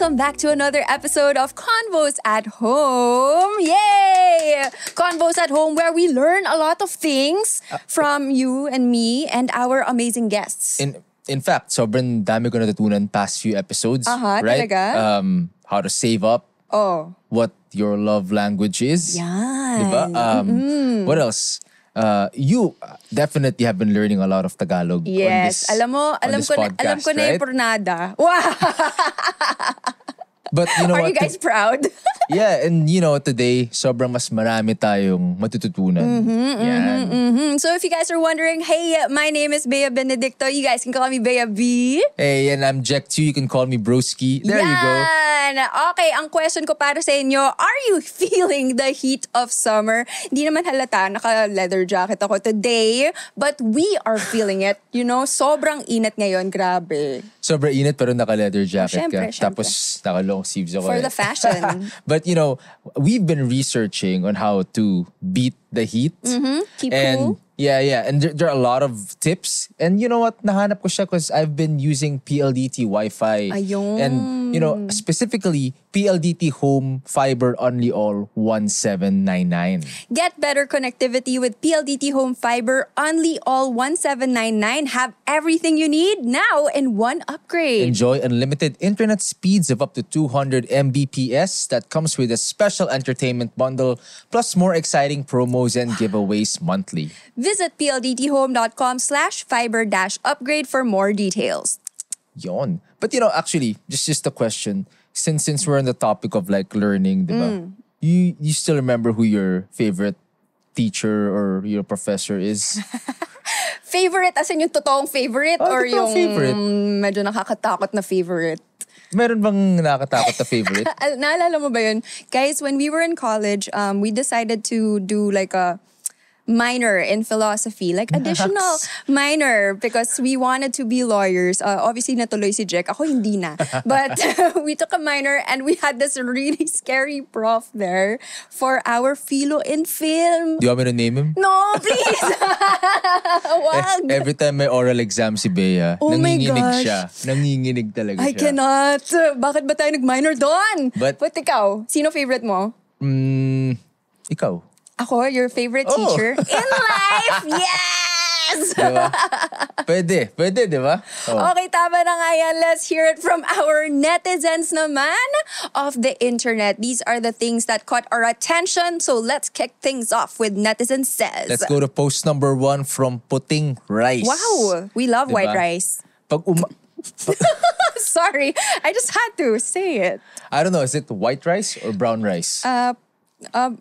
welcome back to another episode of Convos at Home. Yay! Convos at Home, where we learn a lot of things from you and me and our amazing guests. In in fact, sobrang dami ko natutunan past few episodes. Aha, right? talaga? Um, how to save up, oh, what your love language is. yan. Diba? Um, What else? Uh, you definitely have been learning a lot of Tagalog. on Yes, this, alam mo, on alam ko na, podcast, alam ko na yung pornada. Wow! But you know Are what? you guys proud? yeah, and you know, today, sobrang mas marami tayong matututunan. Yan. Mhm. So if you guys are wondering, hey, my name is Bea Benedicto. You guys can call me Bea B. Hey, and I'm Jack too. You can call me Broski. There you go. Yan! Okay, ang question ko para sa inyo, are you feeling the heat of summer? Hindi naman halata, naka-leather jacket ako today, but we are feeling it. You know, sobrang init ngayon, grabe. Sobrang init pero naka-leather jacket syempre, ka. syempre. Tapos naka-long sleeves ako. For eh. the fashion. But you know, we've been researching on how to beat the heat. Mm-hmm. Keep and cool. Yeah, yeah. And there, there are a lot of tips. And you know what? Nahanap ko siya because I've been using PLDT Wi-Fi. Ayun. And you know, specifically PLDT Home Fiber Only All 1799. Get better connectivity with PLDT Home Fiber Only All 1799. Have everything you need now in one upgrade. Enjoy unlimited internet speeds of up to 200 Mbps that comes with a special entertainment bundle plus more exciting promos and giveaways monthly. Visit pldthome.com slash fiber dash upgrade for more details. Yon. But you know, actually, just just a question. Since since we're on the topic of like learning, diba? You you still remember who your favorite teacher or your professor is? Favorite as in yung totoong favorite Oh, or totoong yung favorite. medyo nakakatakot na favorite? Meron bang nakakatakot na favorite? Al- naalala mo ba yun? Guys, when we were in college, um, we decided to do like a minor in philosophy, like additional minor because we wanted to be lawyers. Uh, obviously, natuloy si Jack. Ako hindi na. But we took a minor and we had this really scary prof there for our philo in film. Do you want me to name him? No, please! Wag! Eh, Every time may oral exam si Bea, Oh my nanginginig gosh. siya. Nanginginig talaga I siya. cannot. Bakit ba tayo nag-minor doon? But- But ikaw, sino favorite mo? Mm, ikaw. Ako, your favorite Oh. teacher in life? Yes! Diba? pwede. Pwede, di ba? Oh. Okay, tama na nga yan. Let's hear it from our netizens naman of the internet. These are the things that caught our attention. So let's kick things off with Netizen Says. Let's go to post number one from Puting Rice. Wow, we love white rice. Pag uma- Sorry, I just had to say it. I don't know, is it white rice or brown rice? Uh, uh,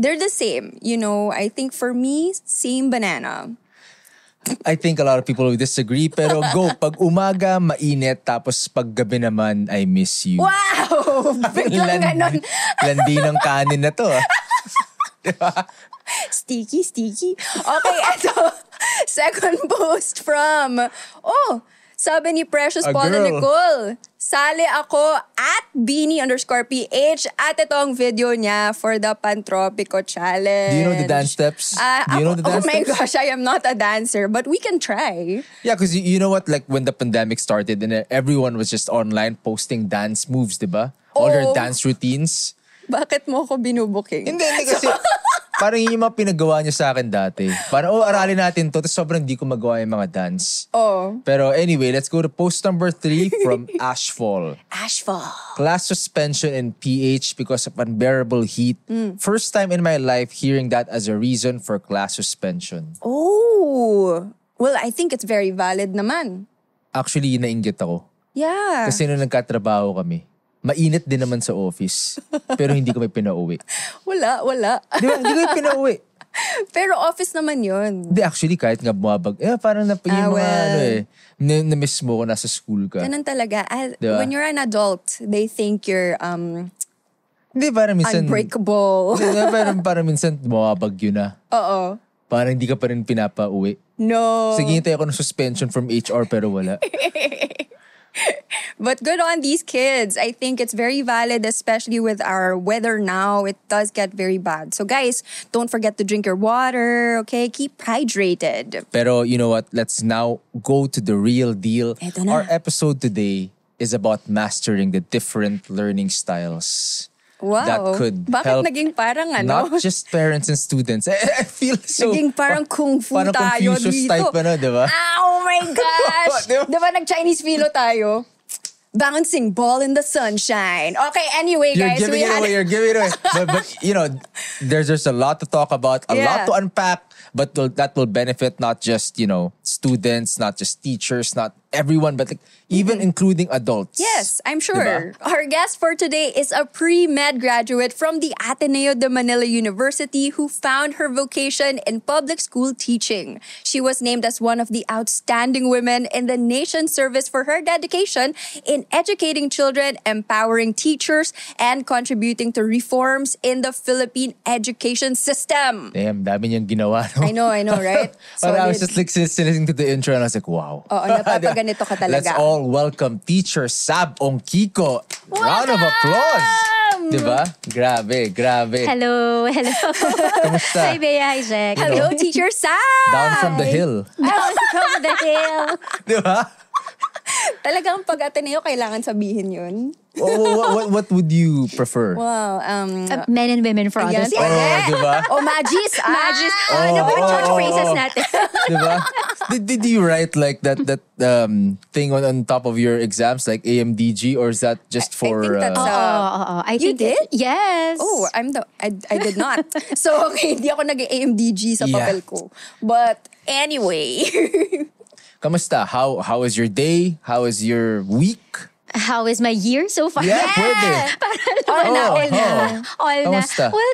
they're the same. You know, I think for me, same banana. I think a lot of people will disagree, pero go. Pag umaga, mainit, tapos pag gabi naman, I miss you. Wow! Biglang ganon. landi ng kanin na to. ah. Sticky, sticky. Okay, eto. Second post from, oh, sabi ni Precious A Paula girl. Nicole, sali ako at Beanie underscore PH at itong video niya for the Pantropico Challenge. Do you know the dance steps? Ah, Do you know the dance Oh my steps? gosh, I am not a dancer, but we can try. Yeah, because you, you know what? Like when the pandemic started and everyone was just online posting dance moves, di ba? All Oh. their dance routines. Bakit mo ako binubuking? Hindi, hindi kasi parang yun yung mga pinagawa niyo sa akin dati. Parang, oh, aralin natin to. Tapos sobrang hindi ko magawa yung mga dance. Oh. Pero anyway, let's go to post number three from Ashfall. Ashfall. Class suspension and PH because of unbearable heat. First time in my life hearing that as a reason for class suspension. Oh. Well, I think it's very valid naman. Actually, nainggit ako. Yeah. Kasi nung nagkatrabaho kami, mainit din naman sa office. pero hindi kami pinauwi. Wala, wala. Di ba? Hindi kami pinauwi. Pero office naman yun. Hindi, actually, kahit nga bumabag, eh, parang nap- yung Ah, mga well. ano eh, na- na-miss mo ko nasa school ka. Ganun talaga. Ah, Diba? When you're an adult, they think you're um Hindi, parang minsan, unbreakable. Hindi, parang, parang minsan bumabag yun na. Oo. Parang hindi ka pa rin pinapauwi. No. Sige, hintay ako ng suspension from HR pero wala. But good on these kids. I think it's very valid, especially with our weather now. It does get very bad. So, guys, don't forget to drink your water, okay? Keep hydrated. Pero you know what? Let's now go to the real deal. Our episode today is about mastering the different learning styles. Wow. That could Bakit help naging parang ano? Not just parents and students. I, I feel so... Naging parang kung fu parang tayo Confucius dito. type ano, di ba? Oh my gosh! Di ba? nag-Chinese filo tayo? Bouncing ball in the sunshine. Okay, anyway, You're guys, giving we it had away. You're giving it away. but, but you know, there's there's a lot to talk about, a Yeah. lot to unpack. But will- that will benefit not just you know students, not just teachers, not everyone, but like, even mm-hmm. including adults. Yes, I'm Diba? sure. Our guest for today is a pre-med graduate from the Ateneo de Manila University who found her vocation in public school teaching. She was named as one of the outstanding women in the nation's service for her dedication in educating children, empowering teachers, and contributing to reforms in the Philippine education system. Damn, dami niyang ginawa. No? I know, I know, right? But I was just like lis- listening to the intro and I was like, wow. Oo, napapaganito ka talaga. Let's all welcome teacher Sab Ongkiko. Round of applause. Diba? Grabe, grabe. Hello, hello. Kamusta? Hi, Bea. Hi, Jack. Hello, Teacher Sam! Down from the hill. Down from the hill. Diba? Talagang pag Ateneo, kailangan sabihin yun. Oh, what, what, what would you prefer? Wow. Um, Uh, men and women for others. pwede. Oh, diba? Oh, magis. Ah. Magis. Oh, ano ba yung oh, church oh, phrases oh. natin? diba? Did, did you write like that that um thing on, on top of your exams like AMDG or is that just I- I for think that's, uh, Uh, oo, oo. I you think it- did? yes. Oh, I'm the, I, I did not. so, okay, hindi ako nag-AMDG sa Yeah. papel ko. But, anyway. Kamusta? How how is your day? How is your week? How is my year so far? Yeah, pwede. all na, Oh, all na. oh. All na. Kamusta? Well,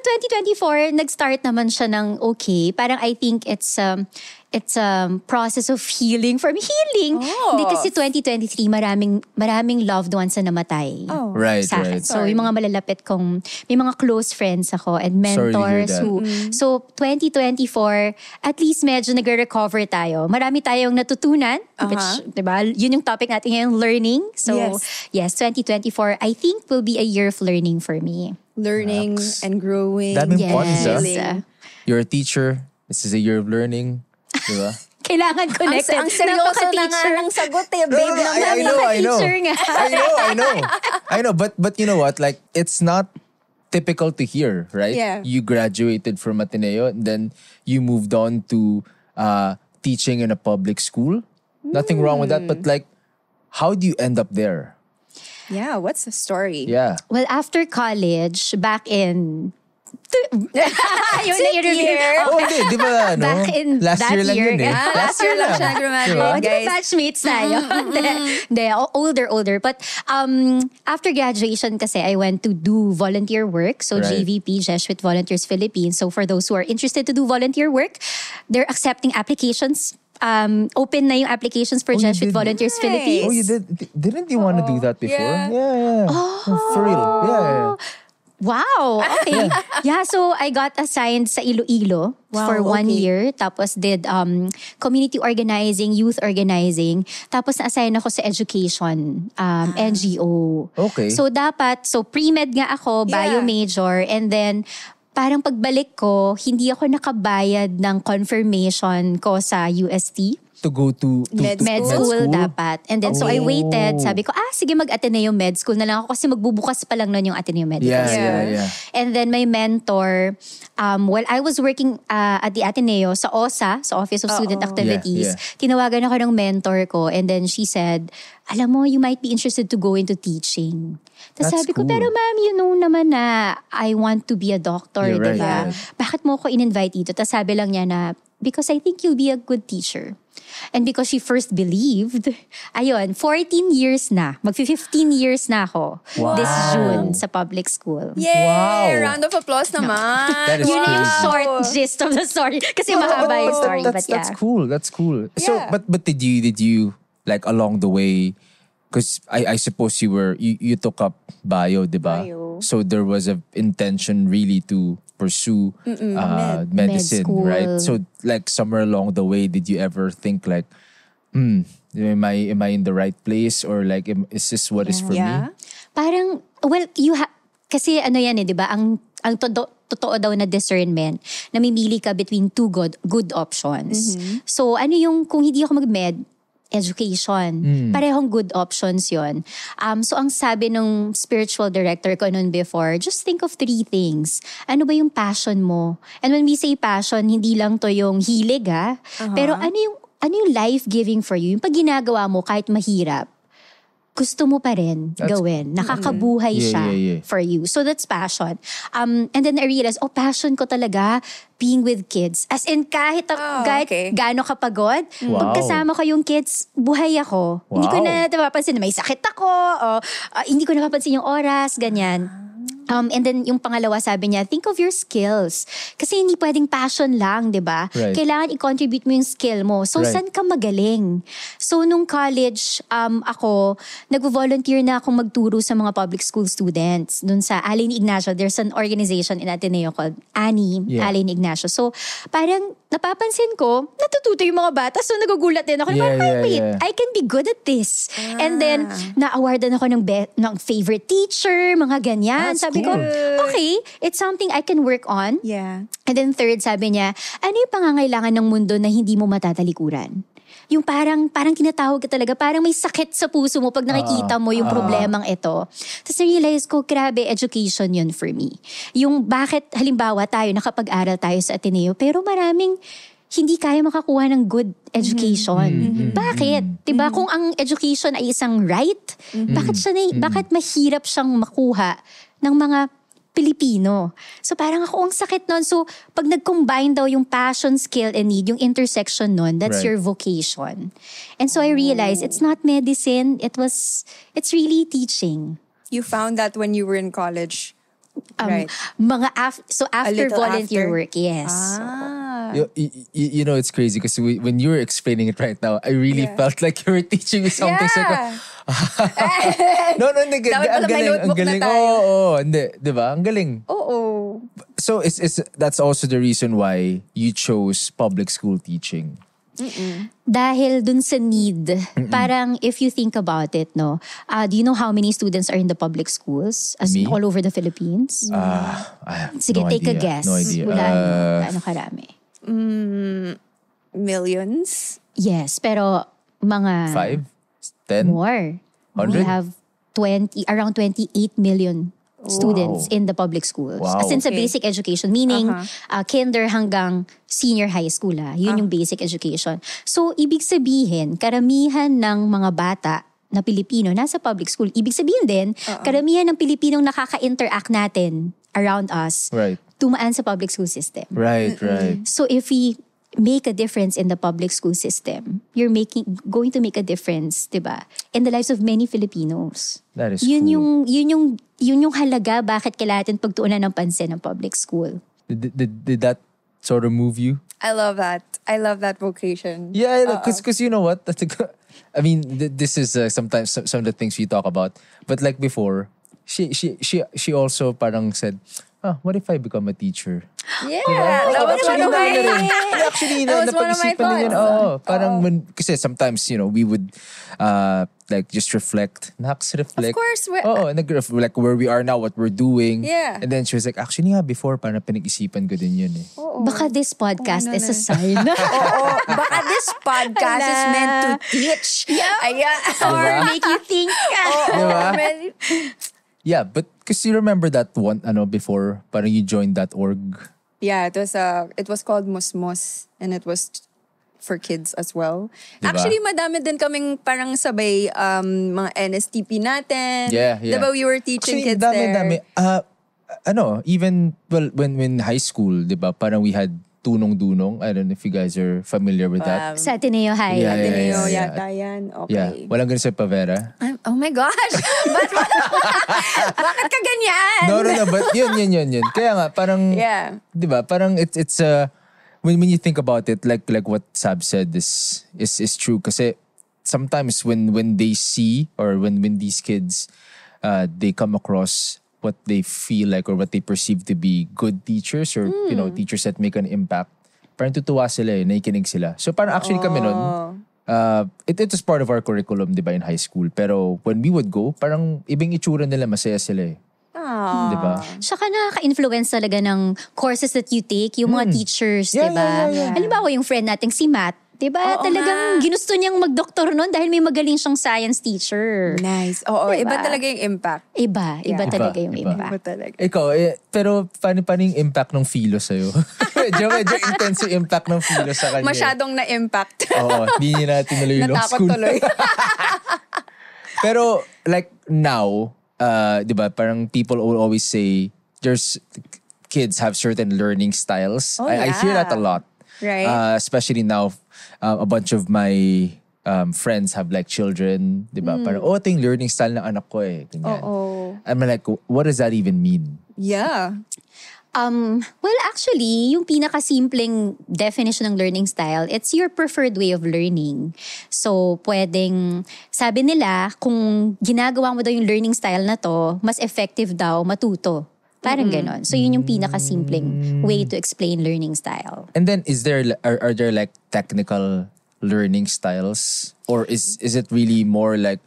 2024, nag-start naman siya ng okay. Parang I think it's um, it's um process of healing from healing. Oh. Hindi kasi 2023, maraming maraming loved ones na namatay. Oh. Right, sa akin. right. So, yung mga malalapit kong, may mga close friends ako and mentors who, so 2024, at least medyo nagre-recover tayo. Marami tayong natutunan, which, di ba, yun yung topic natin ngayon, learning. So, Yes. yes, 2024, I think will be a year of learning for me. Learning Naks. and growing. Daming Yes. puns, ah. You're a teacher. This is a year of learning. Diba? Kailangan Ang, connected. ang seryoso na nga Napaka-teacher. ng sagot eh, babe. no, no, I, I know, I know. Napaka-teacher nga. I know, I know. I know, but but you know what? Like it's not typical to hear, right? Yeah. You graduated from Ateneo and then you moved on to uh, teaching in a public school. Nothing wrong with that, but Hmm. like, how do you end up there? Yeah, what's the story? Yeah. Well, after college, back in... Yun na i-reveal. year? Oh, hindi, di ba ano? Back in last that year lang year. yun eh. Ah, last year lang siya Oh, di ba batchmates tayo? Hindi, Hindi, older, older. But um, after graduation kasi, I went to do volunteer work. So Right. JVP, Jesuit Volunteers Philippines. So for those who are interested to do volunteer work, they're accepting applications. Um, open na yung applications for Oh, Jesuit? Volunteers Nice. Philippines. Oh, you did? di- Didn't you want to do that before? Yeah. yeah. yeah. For real. Yeah, yeah. Wow. Okay. yeah, so I got assigned sa Iloilo Wow, for one okay. year. Tapos did um, community organizing, youth organizing. Tapos na-assign ako sa education, um, NGO. Okay. So dapat, so pre-med nga ako, Yeah. bio major. And then parang pagbalik ko, hindi ako nakabayad ng confirmation ko sa UST. To go to, to Med to Med School? school, dapat. And then, so I Oh. waited. Sabi ko, ah, sige, mag-Ateneo Med School na lang ako kasi magbubukas pa lang nun yung Ateneo Medical Yeah, School. yeah, yeah. And then my mentor, um, while I was working uh, at the Ateneo sa OSA, sa Office of Student Oo. Activities, Yeah, yeah. tinawagan ako ng mentor ko and then she said, alam mo, you might be interested to go into teaching. Tapos That's sabi ko, cool. pero ma'am, you know naman na I want to be a doctor, Yeah, right, di ba? right. Bakit mo ako in-invite dito? Tapos sabi lang niya na, because I think you'll be a good teacher. And because she first believed, ayun, 14 years na, mag-15 years na ako this Wow. June sa public school. Yay! Wow. Round of applause naman. That is Yun na yung short gist of the story. Kasi mahaba yung story. That's, but yeah. that's cool. That's cool. So, Yeah. but but did you did you like along the way? Because I I suppose you were you, you took up bio, diba? Bio. So there was a intention really to pursue uh, med. medicine, Med right? So like somewhere along the way, did you ever think like, hmm, am I am I in the right place or like am, is this what is for Yeah. me? Parang, well, you ha- kasi ano yan eh, di ba? Ang, ang todo, totoo daw na discernment, namimili ka between two good, good options. So, ano yung, kung hindi ako mag-med, education. Parehong good options yon. Um, so ang sabi ng spiritual director ko noon before, just think of three things. Ano ba yung passion mo? And when we say passion, hindi lang to yung hilig ha. Pero ano yung ano yung life-giving for you? Yung pag ginagawa mo kahit mahirap, gusto mo pa rin That's- gawin. Nakakabuhay Yeah, siya yeah, yeah. for you. So that's passion. Um, and then I realized, oh, passion ko talaga being with kids. As in, kahit, Oh, kahit okay. gaano kapagod, Wow. pag kasama ko yung kids, buhay ako. Hindi ko Wow. na napapansin na may sakit ako, o ah, hindi ko napapansin yung oras, ganyan. Um, and then yung pangalawa sabi niya, think of your skills. Kasi hindi pwedeng passion lang, di ba? Right. Kailangan i-contribute mo yung skill mo. So, Right. saan ka magaling? So, nung college, um, ako, nag-volunteer na akong magturo sa mga public school students. Dun sa Allen Ignacio, there's an organization in Ateneo called ANI, Yeah. Allen Ignacio. So, parang napapansin ko, natututo yung mga bata. So, nagugulat din ako. Yeah, parang, "Ay, yeah, wait, yeah. I can be good at this. And then, na-awardan ako ng, be- ng favorite teacher, mga ganyan. That's sabi ko, cool. okay, it's something I can work on. Yeah. And then third, sabi niya, ano yung pangangailangan ng mundo na hindi mo matatalikuran? Yung parang, parang tinatawag ka talaga, parang may sakit sa puso mo pag nakikita mo yung problemang ito. Tapos na-realize ko, grabe, education yun for me. Yung bakit, halimbawa tayo, nakapag-aral tayo sa Ateneo, pero maraming hindi kaya makakuha ng good education. Bakit? 'Di ba Kung ang education ay isang right, bakit siya na, bakit mahirap siyang makuha ng mga Pilipino. So parang ako ang sakit nun. So pag nag-combine daw yung passion, skill, and need, yung intersection nun, that's Right. your vocation. And so I realized it's not medicine, it was, it's really teaching. You found that when you were in college. Um, right. Mga af- so after volunteer after? work, yes. Ah. You, you, you know, it's crazy because when you were explaining it right now, I really Yeah. felt like you were teaching me something. So, Yeah. no, no, hindi. Dapat ang pala may galing, ang notebook na galing. tayo. Oo, oo, hindi. Di ba? Ang galing. Oo. So, it's, it's, that's also the reason why you chose public school teaching. Dahil dun sa need, parang if you think about it, no, uh, do you know how many students are in the public schools as Me? all over the Philippines? Ah, I have Sige, no take a idea. guess. No idea. Wala, ano, Uh, gaano karami? Millions. Yes, pero mga five? Ten? more. We Hundred? have 20, around 28 million students in the public schools. Wow. As in sa Okay. basic education, meaning Uh-huh. uh, kinder hanggang senior high school. Ha. Yun Ah. yung basic education. So, ibig sabihin, karamihan ng mga bata na Pilipino nasa public school. Ibig sabihin din, karamihan ng Pilipinong nakaka-interact natin around us Right. tumaan sa public school system. Right, right. So if we make a difference in the public school system, you're making going to make a difference, 'di ba? In the lives of many Filipinos. That is yun cool. yung yun yung yun yung halaga bakit kailangan natin pagtuunan ng pansin ng public school. Did, did, did that sort of move you? I love that. I love that vocation. Yeah, because you know what? That's a, good- I mean, th- this is uh, sometimes some, some of the things we talk about. But like before, she she she she also parang said, ah, what if I become a teacher? Yeah. Oh, that was one actually, of my... na- na- na- Actually, na, That was one of my napag-isipan din yun. thoughts. Oo, parang when, kasi sometimes, you know, we would uh, like just reflect. Naks-reflect. Of course, Oo, nag like where we are now, what we're doing. Yeah. And then she was like, actually nga, before, parang pinag-isipan ko din yun eh. Baka this podcast ano is a na. sign. Oo. Baka this podcast is meant to teach. Yeah. Ayan. Or make you think. Diba? Well, Yeah, but because you remember that one, ano, before, parang you joined that org. Yeah, it was uh, it was called Musmos and it was for kids as well. Diba? Actually, madami din kaming parang sabay um, mga NSTP natin. Yeah, yeah. Diba we were teaching Actually, kids dami, there. dami. Uh, ano, even, well, when, when high school, di ba, parang we had tunong-dunong. I don't know if you guys are familiar with that. Sa Ateneo High. Yeah, yeah, Ateneo yeah, yeah. yata yan. Okay. Yeah, walang ganun sa Pavera. I'm- oh my gosh! Ba't Bakit ka ganyan? No, no, no, but yun, yun, yun, yun. Kaya nga, parang, Yeah. di ba, parang it's, it's, uh, when, when you think about it, like, like what Sab said is, is, is true. Kasi sometimes when, when they see, or when, when these kids, uh, they come across what they feel like or what they perceive to be good teachers or, you know, teachers that make an impact, parang tutuwa sila eh, nakikinig sila. So parang actually kami nun, uh, it, it was part of our curriculum, di ba, in high school. Pero when we would go, parang ibang itsura nila, masaya sila eh. Ah. Di ba? Tsaka nakaka-influence talaga ng courses that you take, yung mga teachers, Hmm. Yeah, di ba? yeah, yeah, yeah. Halimbawa, yung friend nating si Matt, Diba? Oo Talagang nga. ginusto niyang magdoktor noon dahil may magaling siyang science teacher. Nice. Oo, Diba? iba talaga yung impact. Iba, iba Yeah. talaga Iba, yung iba. impact. Iba talaga. Ikaw, eh, pero paano, paano yung impact ng philo sa'yo? medyo, medyo intense yung impact ng philo sa kanya. Masyadong na-impact. Oo, hindi niya na tinuloy yung Natakot school. tuloy. Pero like now, uh, 'di ba, parang people will always say there's kids have certain learning styles. Oh, I, I hear that a yeah. lot. Right. Uh, especially now uh, a bunch of my um, friends have like children, 'di ba? Parang oh, ito yung learning style ng anak ko eh. Ganyan. Oo. I'm like, what does that even mean? Yeah. Um, well, actually, yung pinakasimpleng definition ng learning style, it's your preferred way of learning. So, pwedeng, sabi nila, kung ginagawa mo daw yung learning style na to, mas effective daw matuto. Parang ganon. So, yun yung pinakasimpleng way to explain learning style. And then is there are, are there like technical learning styles or is is it really more like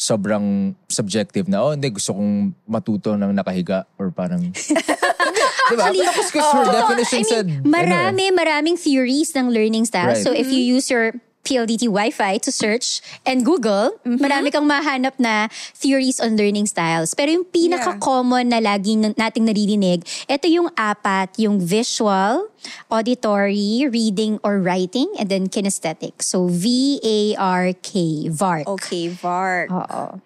sobrang subjective na oh hindi gusto kong matuto ng nakahiga or parang diba? Actually, because her definition I mean, said marami, maraming theories ng learning style. Right. So if you use your PLDT Wi-Fi to search and Google, marami kang mahanap na theories on learning styles. Pero yung pinaka-common na lagi nating naririnig, ito yung apat, yung visual, auditory, reading or writing, and then kinesthetic. So V-A-R-K, VARK. Okay, Vark. Oo.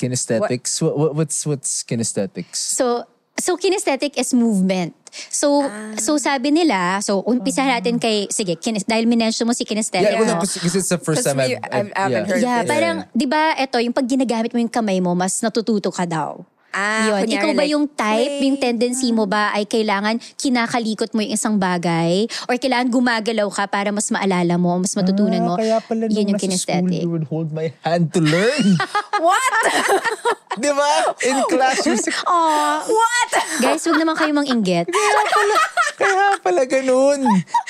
kinesthetics what, what, what's what's kinesthetics So, so kinesthetic is movement. So, so sabi nila, so umpisa natin kay, sige, kines, dahil minention mo si kinesthetic. yeah, well, no? because it's the first time I've, I've- I haven't heard Yeah, this. parang, di ba, eto, yung pag ginagamit mo yung kamay mo, mas natututo ka daw. Ah, Yun. kunyari Ikaw ba like, yung type, play. yung tendency mo ba ay kailangan kinakalikot mo yung isang bagay? Or kailangan gumagalaw ka para mas maalala mo, mas matutunan mo? Ah, kaya pala Yun yung kinesthetic. you would hold my hand to learn What? di ba in class you say, What? Guys, wag naman kayo mang-inggit. kaya pala ganun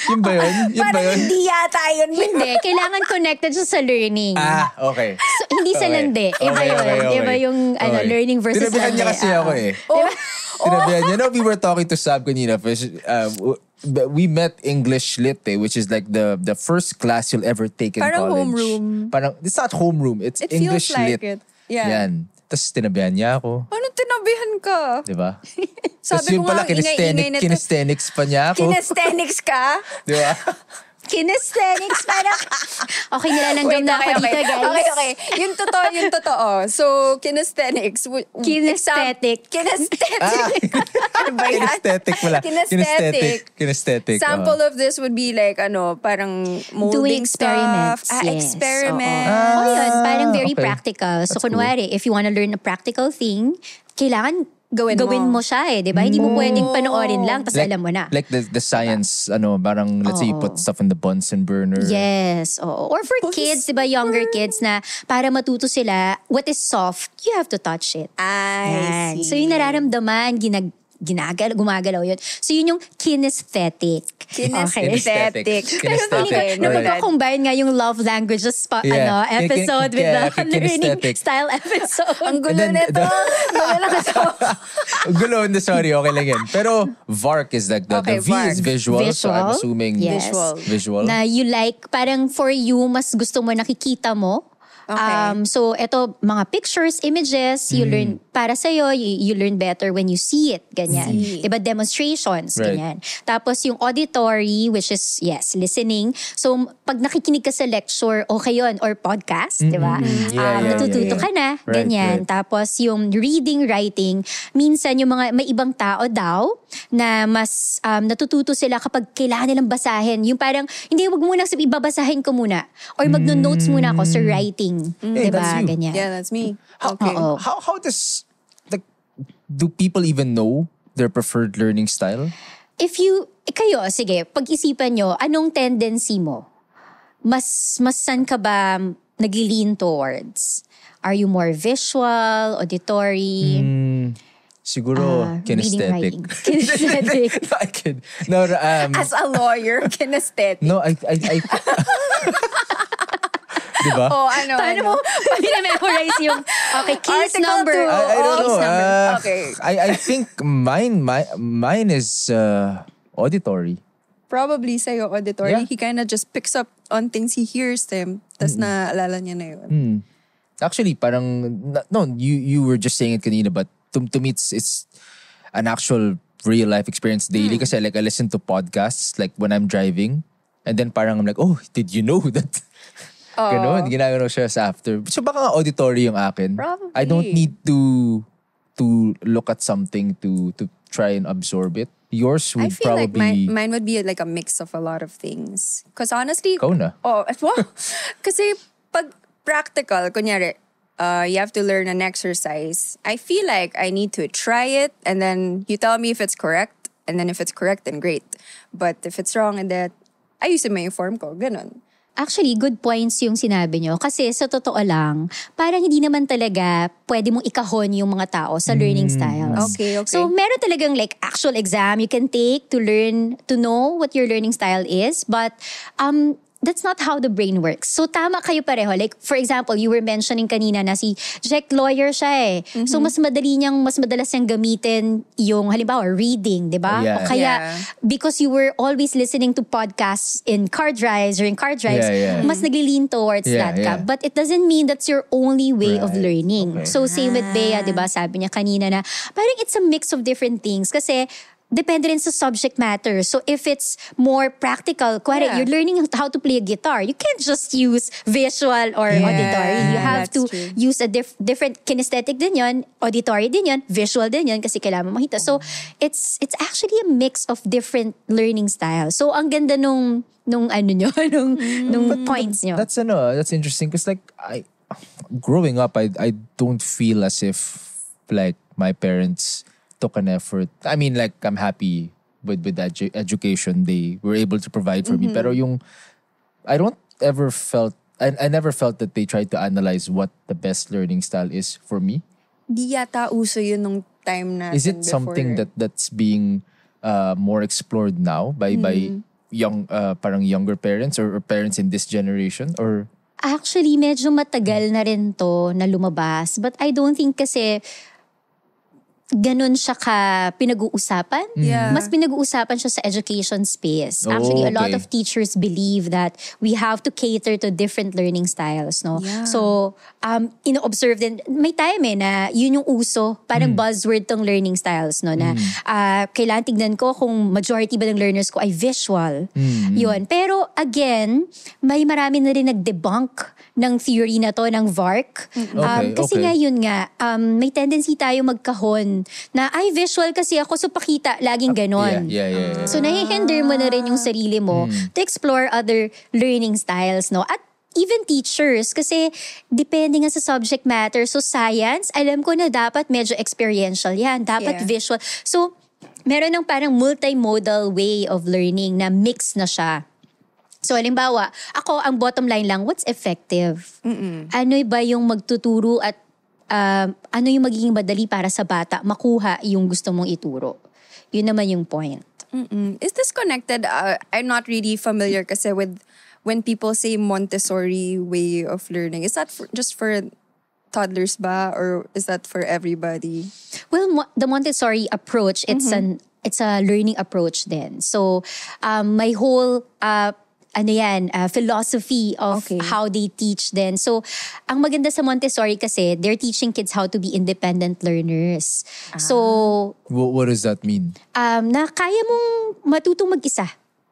yun ba yun yun ba Parang yun hindi yata yun. Hindi, kailangan connected siya sa learning. ah okay So, hindi sa Okay. landi. Iba Okay, yun. okay, okay. Iba yung ano, learning versus Tinabihan niya kasi ako eh. Oh, Tinabihan niya. No, we were talking to Sab kanina. Uh, but we met English Lit eh, which is like the the first class you'll ever take in Parang college. homeroom. Parang, it's not homeroom. It's It feels English like Lit. it. Yeah. Yan. Tapos tinabihan niya ako. Ano tinabihan ka? Di ba? Tapos Sabi yun ko pala, nga, kinesthenics pa niya ako. Kinesthenics ka? Di ba? Kinesthenics, parang... okay, nilalanggam na ako okay, dito, okay. guys. Okay, okay. Yung totoo, yung totoo. So, kinesthenics. w- Kinesthetic. exam- Kinesthetic. Ah, ano ba yan? kinesthetic pala. Kinesthetic. Kinesthetic. Sample oh. of this would be like, ano, parang molding Doing experiments. stuff. Ah, yes. experiments. Oo. oh, yun. Parang very okay. practical. So, That's cool. kunwari, if you wanna learn a practical thing, kailangan Gawin gawin mo. mo, siya eh, di ba? Hindi mo pwedeng panoorin lang, tapos alam mo na. Like the, the science, ano, parang let's say you put stuff in the Bunsen burner. Yes. Oo. Or for kids, di ba, younger kids na para matuto sila, what is soft, you have to touch it. See. So yung nararamdaman, ginag ginagal, gumagalaw yun. So yun yung kinesthetic. Kinesthetic. Pero ko, Kinesthetic. na Alright. magkakombine nga yung love languages pa, Yeah. ano, episode with the learning style episode. Ang gulo And then nito. the- Gulo sorry, okay lang yan. Pero VARC is like the, Okay, the V is VARC. visual, so I'm Visual. assuming Yes. Visual. visual. na you like, parang for you, mas gusto mo nakikita mo. Okay. Um, so, eto, mga pictures, images, you Mm. learn, para sa'yo, you, you learn better when you see it, ganyan. See. Diba, demonstrations, Right. ganyan. Tapos, yung auditory, which is, yes, listening. So, pag nakikinig ka sa lecture, okay yun, or podcast, di ba? Mm-hmm. Yeah, um, yeah, natututo yeah, yeah. ka na, Right, ganyan. right. Tapos, yung reading, writing, minsan yung mga, may ibang tao daw, na mas um, natututo sila kapag kailangan nilang basahin. Yung parang, hindi, wag muna sabi, babasahin ko muna. Or magno-notes muna ako sa writing. Hey, diba? that's you. Ganyan. Yeah, that's me. How, Okay. Oo. how, how does, like, do people even know their preferred learning style? If you, kayo, sige, pag-isipan nyo, anong tendency mo? Mas, mas san ka ba nag-lean towards? Are you more visual, auditory? Siguro, ah, kinesthetic. Kinesthetic. no, I kid. No, um, As a lawyer, kinesthetic. no, I, I, I, diba? Oh, ano, Paano ano? mo, paano memorize yung, okay, case Article number. two. I, I don't Case know. number. uh, Okay. I, I think mine, my, mine is uh, auditory. probably sa'yo auditory, Yeah. he kind of just picks up on things he hears them, tas naaalala niya na yun. Mm. Actually, parang, no, you you were just saying it kanina, but to, to me, it's, it's an actual real life experience daily. Hmm. Kasi like, I listen to podcasts, like when I'm driving, and then parang I'm like, oh, did you know that? Ganon, ginagano siya sa after. So baka nga auditory yung akin. Probably. I don't need to to look at something to to try and absorb it. Yours I would feel like probably... mine, mine would be like a mix of a lot of things. Because honestly, Ikaw na. Oh, wow. Kasi pag practical, kunyari, uh, you have to learn an exercise. I feel like I need to try it and then you tell me if it's correct. And then if it's correct, then great. But if it's wrong, and that, ayusin mo yung form ko. Ganon. Actually, good points yung sinabi nyo. Kasi sa totoo lang, parang hindi naman talaga pwede mong ikahon yung mga tao sa learning styles. Okay, okay. So, meron talagang like actual exam you can take to learn, to know what your learning style is. But, um, that's not how the brain works. So, tama kayo pareho. Like, for example, you were mentioning kanina na si Jack lawyer siya eh. So, mas madali niyang, mas madalas niyang gamitin yung, halimbawa, reading, di ba? Yeah. O kaya, Yeah. because you were always listening to podcasts in car drives or in car drives, Yeah, yeah. mas nagli-lean towards Yeah, that ka. yeah. But it doesn't mean that's your only way of Right. learning. Okay. So same with Bea, di ba? Sabi niya kanina na parang it's a mix of different things kasi depende rin sa subject matter. So if it's more practical, kuwari, Yeah. you're learning how to play a guitar, you can't just use visual or Yeah. auditory. You have to true. use a diff- different kinesthetic din yon, auditory din yon, visual din yon kasi kailangan mo makita. So it's it's actually a mix of different learning styles. So ang ganda nung nung ano nyo, nung, nung points nyo. That's ano, that's interesting because like I growing up I I don't feel as if like my parents took an effort. I mean like I'm happy with with that edu- education they were able to provide for me. Pero yung I don't ever felt I, I never felt that they tried to analyze what the best learning style is for me. Di yata uso yun nung time natin Is it something before. that that's being uh, more explored now by by young uh, parang younger parents or, or parents in this generation or Actually, medyo matagal na rin to na lumabas. But I don't think kasi ganun siya ka pinag-uusapan. Yeah. Mas pinag-uusapan siya sa education space. Oh, Actually, a lot okay. of teachers believe that we have to cater to different learning styles, no? Yeah. So, um, ino-observe din, may time eh na yun yung uso, parang buzzword tong learning styles, no? Na ah, kailangan tignan ko kung majority ba ng learners ko ay visual. Yun. Pero again, may marami na rin nag-debunk ng theory na to, ng VARC. Um, Okay, kasi okay. nga yun nga, um, may tendency tayo magkahon na ay visual kasi ako so pakita laging ganon. Yeah, yeah, yeah, yeah. So nahihinder mo na rin yung sarili mo to explore other learning styles, no? At even teachers, kasi depende nga sa subject matter. So science, alam ko na dapat medyo experiential yan. Dapat Yeah. visual. So, meron ng parang multimodal way of learning na mix na siya. So, halimbawa, ako, ang bottom line lang, what's effective? Ano ba yung magtuturo at um, ano yung magiging madali para sa bata makuha yung gusto mong ituro? Yun naman yung point. Mm. Is this connected? Uh, I'm not really familiar kasi with when people say Montessori way of learning. Is that for, just for toddlers ba or is that for everybody? Well, mo- the Montessori approach, it's Mm-hmm. an it's a learning approach then. So, um, my whole uh, ano yan, uh, philosophy of Okay. how they teach then. So, ang maganda sa Montessori kasi, they're teaching kids how to be independent learners. So, What, what does that mean? um, na kaya mong matutong mag-isa.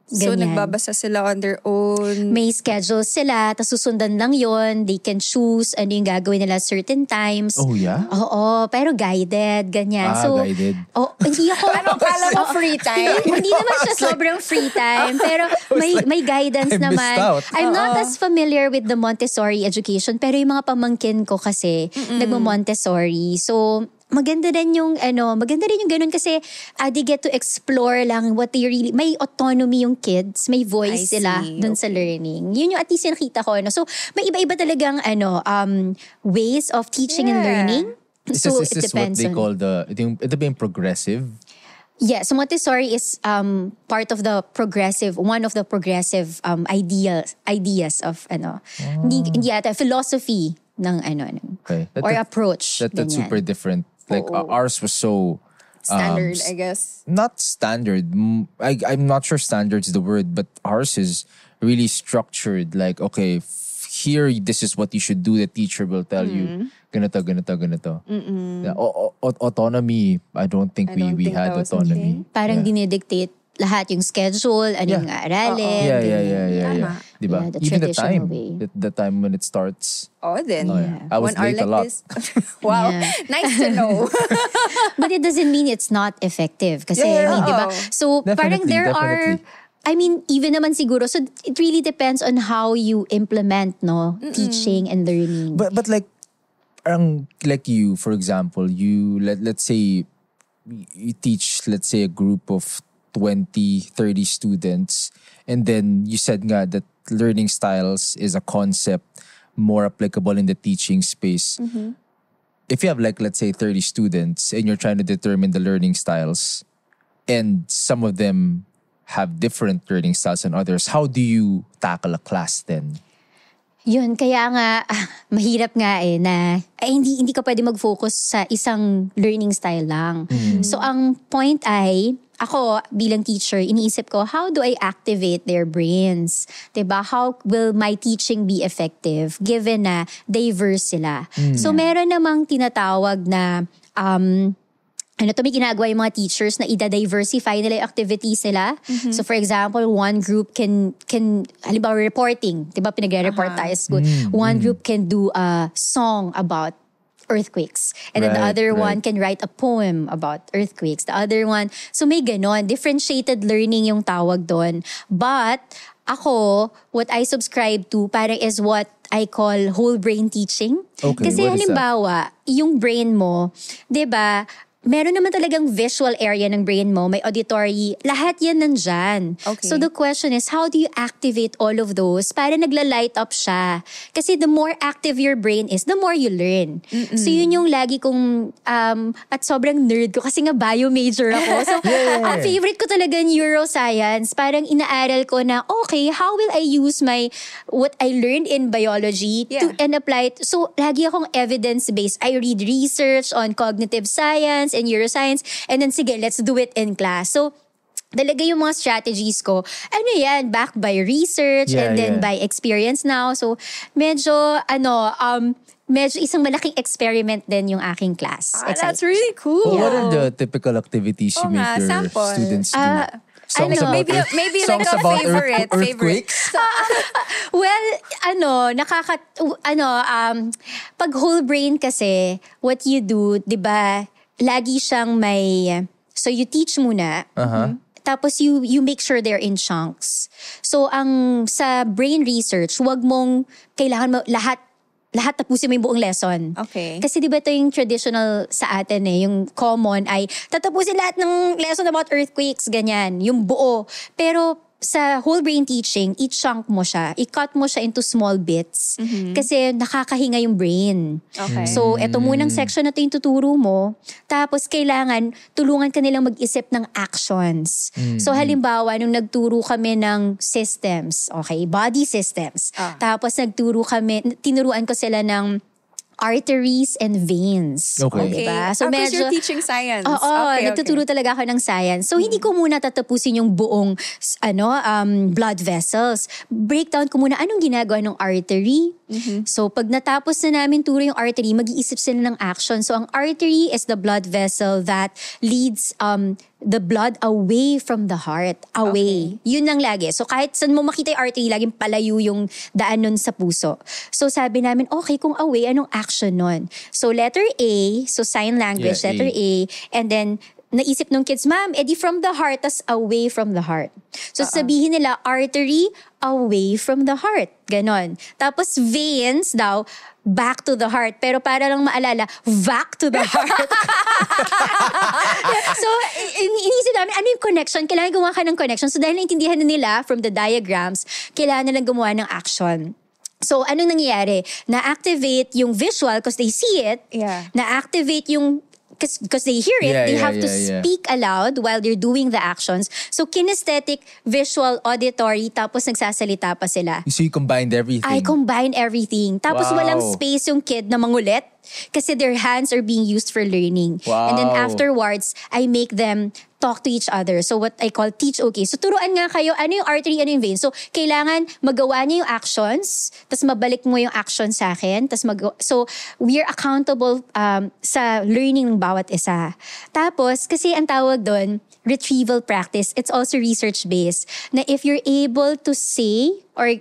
So Ganyan. nagbabasa sila on their own. may schedule sila, tapos susundan lang yon They can choose ano yung gagawin nila certain times. Oh, yeah? Oo, pero guided, ganyan. Ah, so, guided. Oh, hindi ako... Ano kala mo free time? hindi naman siya sobrang free time, pero may may guidance I naman. out. I'm not as familiar with the Montessori education, pero yung mga pamangkin ko kasi nagmo-Montessori. So, maganda rin yung ano, maganda rin yung ganun kasi uh, they get to explore lang what they really, may autonomy yung kids, may voice I sila see. dun sa learning. Yun yung at least yung nakita ko. Ano. So, may iba-iba talagang ano, um, ways of teaching and Yeah. learning. Is so, this, is it this what depends they on... call the, ito yung, ito ba yung progressive? Yeah, so Montessori is um, part of the progressive, one of the progressive um, ideas ideas of ano, hindi, hindi yata, philosophy ng ano, ano Okay. That- or that- approach. That, that's ganyan. super different. Like uh, ours was so Standard, I guess. not standard. Mm, I, I'm not sure standard's the word, but ours is really structured. Like, okay, f- here, this is what you should do. The teacher will tell Mm-hmm. you, ganito, ganito, ganito. Yeah, o- o- autonomy, I don't think I we, don't we think had that was a autonomy. thing. Parang yeah. dinidictate lahat yung schedule, ano yung aralin. yeah, yeah, ganyan. yeah, yeah, yeah. Tama. Diba? Yeah, the Even the time, way. the, the time when it starts. Oh, then. Oh, yeah. I was One late a like lot. this. wow. Yeah. Nice to know. But it doesn't mean it's not effective. Kasi, Yeah, yeah, I mean, yeah. di ba? Oo. So, parang Definitely, there are, definitely. I mean, even naman siguro, so it really depends on how you implement, no? Teaching and learning. But but like parang like you, for example, you let let's say you teach let's say a group of 20, 30 students and then you said nga that learning styles is a concept more applicable in the teaching space. If you have like let's say 30 students and you're trying to determine the learning styles and some of them have different learning styles than others, how do you tackle a class then? Yun, kaya nga, ah, mahirap nga eh na, ay hindi, hindi ka pwede mag-focus sa isang learning style lang. So, ang point ay, ako bilang teacher, iniisip ko, how do I activate their brains? ba How will my teaching be effective given na diverse sila? So, meron namang tinatawag na, um, ano to, may ginagawa yung mga teachers na ida-diversify nila yung activities nila. So for example, one group can, can halimbawa reporting, di ba pinagre-report tayo sa school. One group can do a song about earthquakes. And then the Right, other right. one can write a poem about earthquakes. The other one, so may ganon. Differentiated learning yung tawag doon. But ako, what I subscribe to parang is what I call whole brain teaching. Okay, Kasi halimbawa, yung brain mo, 'di ba? Meron naman talagang visual area ng brain mo, may auditory, lahat yan nandyan. Okay. So the question is, how do you activate all of those para nagla-light up siya? Kasi the more active your brain is, the more you learn. So yun yung lagi kong, um, at sobrang nerd ko kasi nga bio major ako. So ang favorite ko talaga neuroscience. Parang inaaral ko na, okay, how will I use my, what I learned in biology to Yeah. and apply it. So, lagi akong evidence-based. I read research on cognitive science and neuroscience and then sige, let's do it in class. So, talaga yung mga strategies ko, ano yan, backed by research Yeah, and then yeah. by experience now. So, medyo, ano, um, medyo isang malaking experiment din yung aking class. Ah, that's Excited. really cool. Well, what are the typical activities you Oo make nga, your sample. students do? Ah, songs ano, about maybe- earth- maybe like songs a about favorite, earth- favorite. earthquakes? Well, ano, nakaka ano um pag whole brain kasi what you do, 'di ba? Lagi siyang may so you teach muna. Uh-huh. Tapos you you make sure they're in chunks. So ang sa brain research, wag mong kailangan mo lahat lahat tapusin mo yung buong lesson. Okay. Kasi di ba ito yung traditional sa atin eh, yung common ay tatapusin lahat ng lesson about earthquakes, ganyan, yung buo. Pero sa whole brain teaching, i-chunk mo siya, i-cut mo siya into small bits. Kasi nakakahinga yung brain. Okay. So, eto munang section na ito yung tuturo mo. Tapos, kailangan tulungan ka nilang mag-isip ng actions. So, halimbawa, nung nagturo kami ng systems, okay, body systems. Ah. Tapos, nagturo kami, tinuruan ko sila ng arteries and veins. Okay. Okay. Diba? So, Ah, medyo... you're teaching science. Oo, okay, nagtuturo okay. talaga ako ng science. So, hindi ko muna tatapusin yung buong ano um, blood vessels. Breakdown ko muna anong ginagawa ng artery. So, pag natapos na namin turo yung artery, mag-iisip sila ng action. So, ang artery is the blood vessel that leads um, the blood away from the heart. Away. Yun lang lagi. So, kahit saan mo makita yung artery, laging palayo yung daan nun sa puso. So, sabi namin, okay, kung away, anong action nun? So, letter A, so sign language, Yeah, A. letter A, and then naisip ng kids, ma'am, edi from the heart, tas away from the heart. So sabihin nila, artery away from the heart. Ganon. Tapos veins daw, back to the heart. Pero para lang maalala, back to the heart. so, in- inisip namin, ano yung connection? Kailangan gumawa ka ng connection. So, dahil naintindihan na nila from the diagrams, kailangan nilang gumawa ng action. So, anong nangyayari? Na-activate yung visual because they see it. Yeah. Na-activate yung because they hear it, Yeah, they yeah, have to yeah, yeah. speak aloud while they're doing the actions. So, kinesthetic, visual, auditory, tapos nagsasalita pa sila. So you combined everything. I combine everything. Tapos Wow. walang space yung kid na mangulit. Kasi their hands are being used for learning. And then Wow. afterwards, I make them talk to each other. So what I call teach okay. So turuan nga kayo ano yung artery, ano yung vein. So kailangan magawa niya yung actions, tapos mabalik mo yung action sa akin, tapos mag So we are accountable um, sa learning ng bawat isa. Tapos kasi ang tawag doon, retrieval practice, it's also research-based na if you're able to say or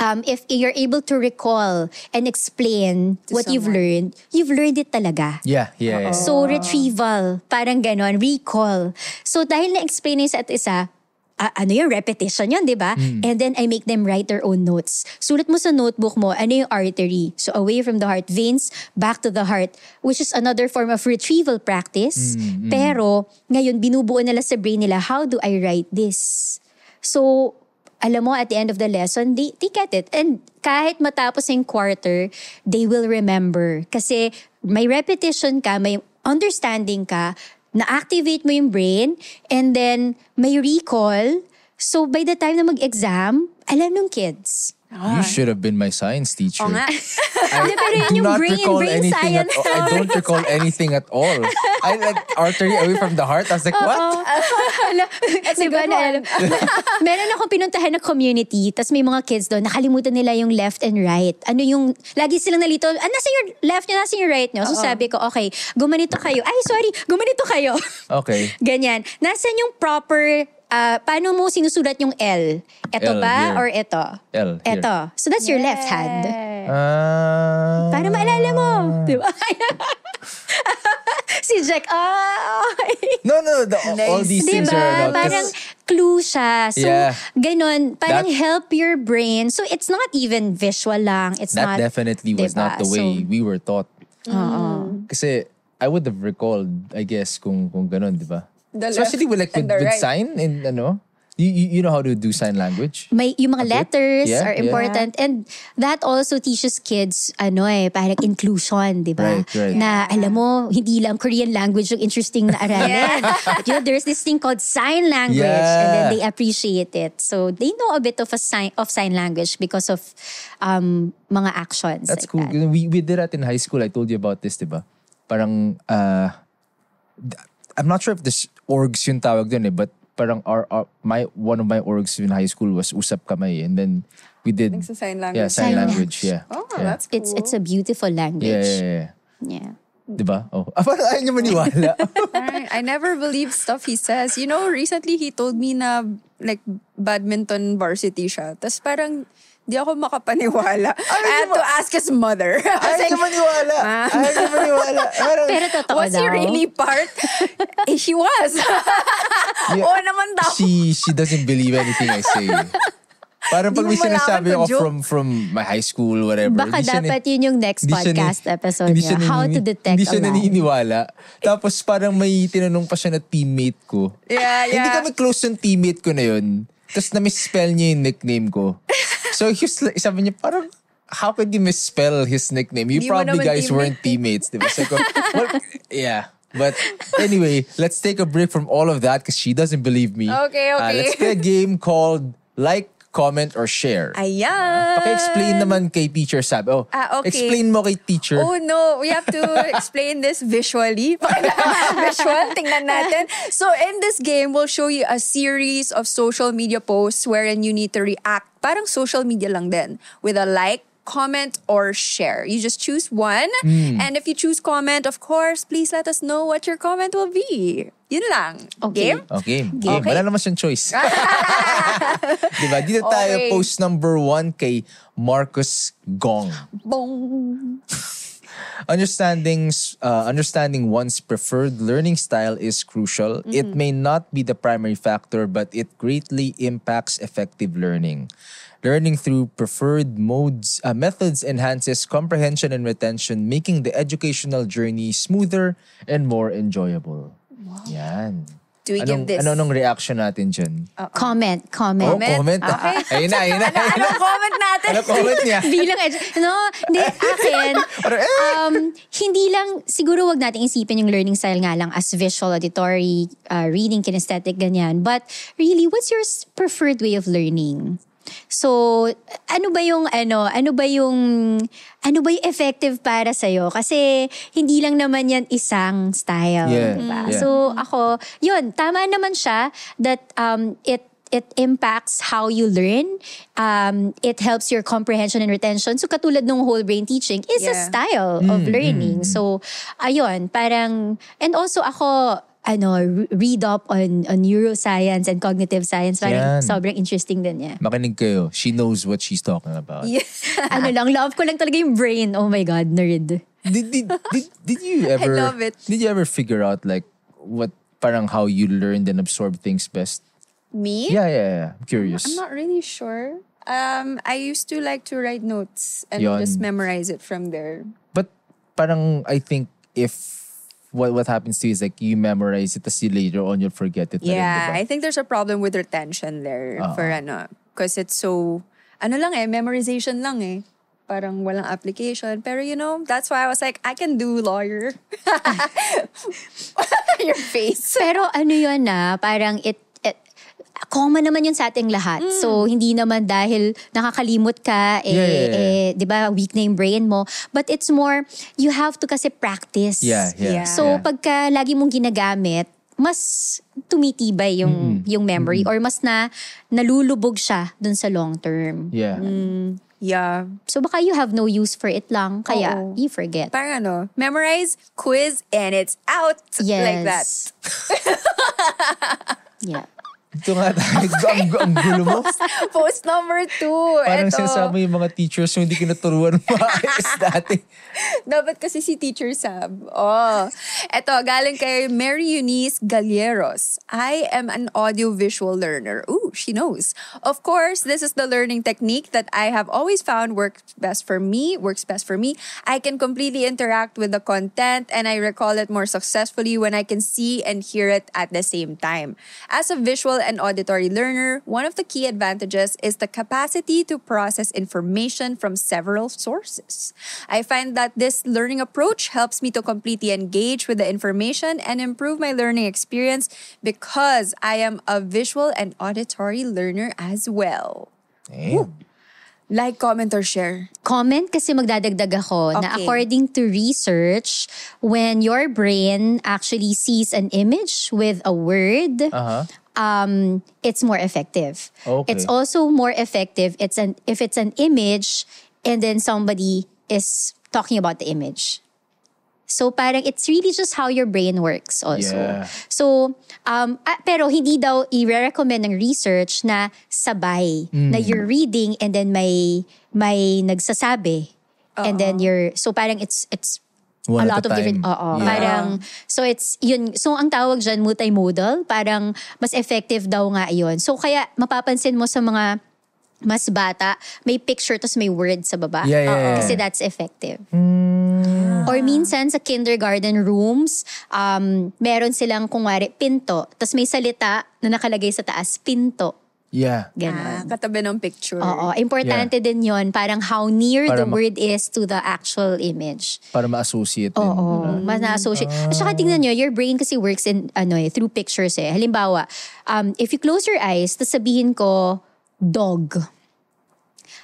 um, if you're able to recall and explain To what you've someone. learned, you've learned it talaga. Yeah, yeah, yeah. So, retrieval, parang ganon, recall. So, dahil na-explain na sa at isa, ah, ano yung repetition yun, di ba? And then, I make them write their own notes. Sulat mo sa notebook mo, ano yung artery? So, away from the heart, veins, back to the heart, which is another form of retrieval practice. Pero, ngayon, binubuo nila sa brain nila, how do I write this? So, alam mo, at the end of the lesson, they, they get it. And kahit matapos yung quarter, they will remember. Kasi may repetition ka, may understanding ka, na-activate mo yung brain, and then may recall. So by the time na mag-exam, alam nung kids. You should have been my science teacher. Oo nga. Hindi, pero yun do yung not brain, recall brain anything science. at all. I don't recall anything at all. I like artery away from the heart. I was like, what? It's a diba, good na- one. Meron akong pinuntahan na community, tas may mga kids doon, nakalimutan nila yung left and right. Ano yung, lagi silang nalito, ah, nasa yung left nyo, nasa yung right nyo. So sabi ko, okay, gumanito kayo. Ay, sorry, gumanito kayo. Okay. Ganyan. Nasaan yung proper, ah, paano mo sinusulat yung L? Ito L, ba here. or ito? L, here. Ito. So that's your left hand. Ah. Para maalala mo. Diba? si Jack, ah, okay. No, no, the, all Nice. these things Diba? are not. Parang clue siya. So, Yeah. ganun. Parang That- help your brain. So, it's not even visual lang. It's that not... definitely was diba? not the way So, we were taught. oo. Kasi I would have recalled, I guess, kung kung ganun, di ba? The Especially left with like with, and with right. sign in ano, you, you you know how to do sign language. may, yung mga letters Yeah, are yeah. important. And that also teaches kids, ano eh, parang inclusion, di ba? Right, right. Na alam mo, hindi lang Korean language yung interesting na aralin. But you know, there's this thing called sign language. And then Yeah. they appreciate it. So they know a bit of a sign of sign language because of um, mga actions. That's like cool. that. We we did that in high school. I told you about this, di ba? Parang uh, I'm not sure if this orgs yung tawag dun eh, but parang our, our my one of my orgs in high school was usap kamay and then we did Nagsa-sign language. yeah sign Sign language yeah Oh, yeah. that's cool. It's it's a beautiful language. yeah yeah yeah, Yeah. Di ba? Oh. Ah, parang ayaw niya maniwala. I never believe stuff he says. You know, recently he told me na like badminton varsity siya. Tapos parang di ako makapaniwala. I had to ask his mother. Ayaw like, maniwala. Ah. Ayaw maniwala. Parang, Pero totoo was daw. he really part? Eh, he was. Yeah. Oo naman daw. she she doesn't believe anything I say. Parang pag Di may sinasabi ako joke. from from my high school, whatever. Baka hindi dapat yun yung next hindi podcast episode hindi niya. siya How to detect Hindi siya naniniwala. Tapos parang may tinanong pa siya na teammate ko. Yeah, Hindi yeah. kami close yung teammate ko na yun. Tapos na-misspell niya yung nickname ko. So he was like- sabi niya, parang, how could you misspell his nickname? You Di probably guys teammate weren't teammates. Diba? So, ko, well, yeah. But anyway, let's take a break from all of that because she doesn't believe me. Okay, Uh, okay. let's play a game called Like, Comment, or Share. Ayan. Paki-explain naman kay teacher Sab. Oh, Ah, okay. explain mo kay teacher. Oh no, we have to explain this visually. Visual, tingnan natin. So in this game, we'll show you a series of social media posts wherein you need to react. Parang social media lang din. With a like, comment, or share. You just choose one. Hmm. And if you choose comment, of course, please let us know what your comment will be. Yun lang. Okay. Game? Okay, game. Okay. Wala naman siyang choice. diba? Dito tayo Okay. post number one kay Marcus Gong. Bong. Understanding, uh, understanding one's preferred learning style is crucial. It may not be the primary factor, but it greatly impacts effective learning. Learning through preferred modes, uh, methods enhances comprehension and retention, making the educational journey smoother and more enjoyable. Yan. Do we anong, give this? Ano nung reaction natin dyan? Comment, comment. Oh, comment. Okay. Ayun na, ayun na. ayun na. Anong comment natin? Ano comment niya? Bilang No, hindi, akin, eh. um, hindi lang, siguro wag natin isipin yung learning style nga lang as visual, auditory, uh, reading, kinesthetic, ganyan. But really, what's your preferred way of learning? So, ano ba yung ano, ano ba yung ano ba yung effective para sa Kasi hindi lang naman yan isang style, Yeah, diba? yeah. So, ako, yun, tama naman siya that um it it impacts how you learn. Um, it helps your comprehension and retention. So katulad ng whole brain teaching is a Yeah. style of learning. So ayun, parang and also ako ano re- read up on on neuroscience and cognitive science. Yan. Parang sobrang interesting din niya. Makinig kayo. She knows what she's talking about. Yeah. ano lang, love ko lang talaga yung brain. Oh my God, nerd. Did, did, did, did you ever love it. Did you ever figure out like what parang how you learned and absorb things best? Me? Yeah, yeah, yeah. I'm curious. I'm not really sure. Um, I used to like to write notes and Yun. just memorize it from there. But parang I think if what what happens to you is like you memorize it tapos you later on you'll forget it. na rin, Yeah, diba? I think there's a problem with retention there for ano, because it's so ano lang eh, memorization lang eh. Parang walang application. Pero you know, that's why I was like, I can do lawyer. Your face. Pero ano yun na, parang it, it common naman yun sa ating lahat. So, hindi naman dahil nakakalimot ka, eh, Yeah, yeah, yeah. eh, di ba, weak na yung brain mo. But it's more, you have to kasi practice. Yeah, yeah. Yeah. So, yeah. pagka lagi mong ginagamit, mas tumitibay yung yung memory or mas na nalulubog siya dun sa long term. yeah. Yeah. So baka you have no use for it lang kaya Oo. you forget. Parang ano, memorize, quiz, and it's out. Yes. Like that. Yeah. Ito nga tayo. ang, ang gulo mo. Post number two. Parang Eto. sinasabi yung mga teachers yung hindi kinaturuan ng maayos dati. Dapat kasi si Teacher Sab. Oh. Eto, galing kay Mary Eunice Galleros. I am an audio-visual learner. Ooh, she knows. Of course, this is the learning technique that I have always found works best for me, works best for me. I can completely interact with the content and I recall it more successfully when I can see and hear it at the same time. As a visual and auditory learner, one of the key advantages is the capacity to process information from several sources. I find that this learning approach helps me to completely engage with the information and improve my learning experience because I am a visual and auditory learner as well. Like, comment, or share. Comment kasi magdadagdag ako na Okay. according to research, when your brain actually sees an image with a word, Uh-huh. Um, it's more effective. Okay. It's also more effective it's an if it's an image and then somebody is talking about the image. So parang it's really just how your brain works also. Yeah. So um ah, pero hindi daw i-recommend ng research na sabay na you're reading and then may may nagsasabi and then you're so parang it's it's One a lot of different oo Yeah. parang so it's yun so ang tawag diyan multimodal parang mas effective daw nga yun so kaya mapapansin mo sa mga mas bata may picture tapos may word sa baba Yeah, yeah, yeah. kasi that's effective Or minsan sa kindergarten rooms, um, meron silang kungwari pinto, tapos may salita na nakalagay sa taas, pinto. Yeah. Ah, Ganon. katabi ng picture. Oo, importante din yon parang how near Para the ma- word is to the actual image. Para ma-associate din. Oo, mas na-associate. At saka tingnan nyo, your brain kasi works in, ano eh, through pictures eh. Halimbawa, um, if you close your eyes, tapos sabihin ko, dog.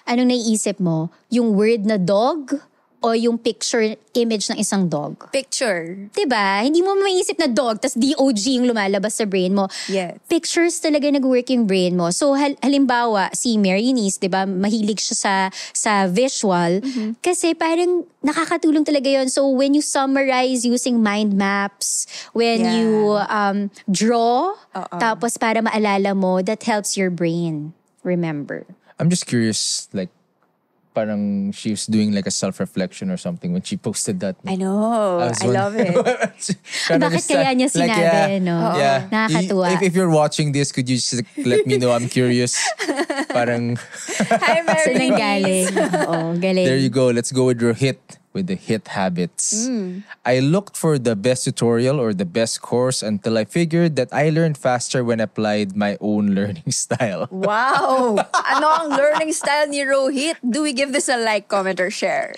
Anong naiisip mo? Yung word na dog o yung picture image ng isang dog? Picture. 'Di ba? Hindi mo maiisip na dog, tas DOG yung lumalabas sa brain mo. Yes. Pictures talaga nag-work yung brain mo. So hal- halimbawa, si Mary Nice, 'di ba, mahilig siya sa sa visual kasi parang nakakatulong talaga yon. So when you summarize using mind maps, when Yeah. you um draw, Oo. tapos para maalala mo, that helps your brain remember. I'm just curious, like, parang she was doing like a self-reflection or something when she posted that. I know. I, was love it. Bakit kaya niya like, sinabi, no? Oo. Yeah. Nakakatuwa. If, if you're watching this, could you just let me know? I'm curious. Parang, Hi, Mary. Saan galing? Oo, galing. there you go. Let's go with your hit, with the hit habits. I looked for the best tutorial or the best course until I figured that I learned faster when I applied my own learning style. Wow! Ano ang learning style ni Rohit? Do we give this a like, comment, or share?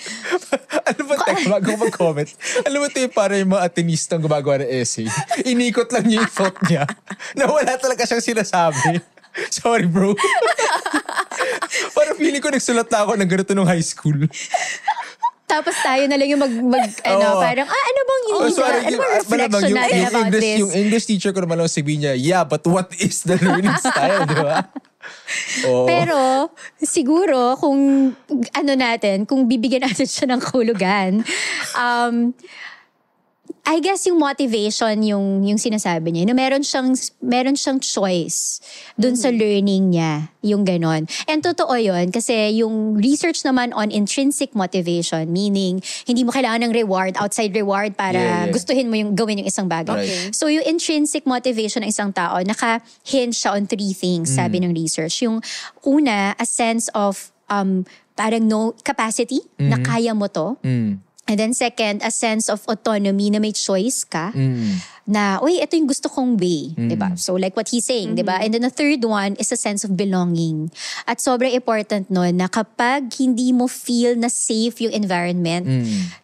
Alam mo, teka, bago mag-comment. Alam mo, yung para yung mga atenistang gumagawa ng essay. Inikot lang niya yung thought niya na wala talaga siyang sinasabi. Sorry, bro. Feeling ko nagsulat na ako ng ganito nung high school. Tapos tayo na lang yung mag, mag ano, Oo. parang, ah, ano bang yung, Oh, sorry, ano yung, bang reflection yung, natin yung about English, this? yung English teacher ko naman ang sabihin niya, yeah, but what is the learning style, di ba? Oo. Pero, siguro, kung ano natin, kung bibigyan natin siya ng kahulugan, um, I guess yung motivation yung yung sinasabi niya. Na meron siyang meron siyang choice dun sa learning niya, yung ganon. And totoo 'yon kasi yung research naman on intrinsic motivation, meaning hindi mo kailangan ng reward, outside reward para Yeah, yeah. gustuhin mo yung gawin yung isang bagay. Right. So yung intrinsic motivation ng isang tao, naka-hinge siya on three things, sabi Mm. ng research. Yung una, a sense of um, parang no capacity, na kaya mo to. Mm. And then second, a sense of autonomy na may choice ka. Mm. Na, uy, ito yung gusto kong way. 'di ba? So like what he's saying, 'di ba? And then the third one is a sense of belonging. At sobrang important nun na kapag hindi mo feel na safe yung environment,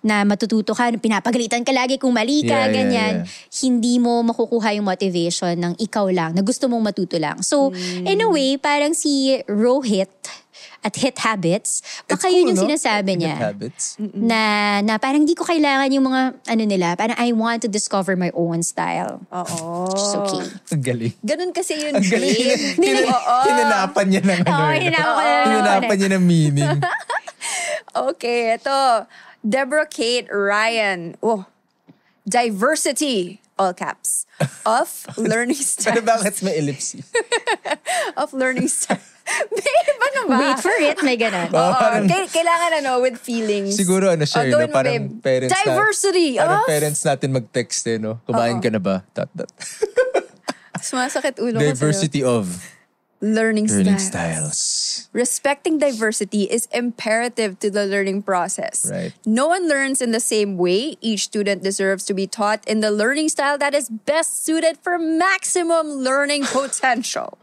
na matututo ka, pinapagalitan ka lagi kung mali ka, Yeah, yeah, ganyan, yeah. hindi mo makukuha yung motivation ng ikaw lang, na gusto mong matuto lang. So, in a way, parang si Rohit at Hit Habits, baka It's yun cool, yung no? sinasabi niya habits. na na parang di ko kailangan yung mga ano nila, parang I want to discover my own style. Oo. Which is okay. Ang galing. Ganun kasi yun, Ang galing. Hinan- Oo. Hinanapan niya ng ano. Oo, eh. hinanapan ko na- Hinanapan niya ng meaning. Okay, ito. Deborah Kate Ryan. Oh, diversity, all caps, of learning Pero style. bakit may ellipsis? of learning style. Babe, ano ba? Wait for it, may ganun. Oo, parang- kailangan ano, with feelings. Siguro ano siya, Oh, you know, gawin mo, parang babe. parents Diversity na, parang of... parents natin mag-text eh, no? Kumain ka na ba? Dot, dot. Sumasakit ulo ko. Diversity of Learning, learning styles. styles. Respecting diversity is imperative to the learning process. Right. No one learns in the same way. Each student deserves to be taught in the learning style that is best suited for maximum learning potential.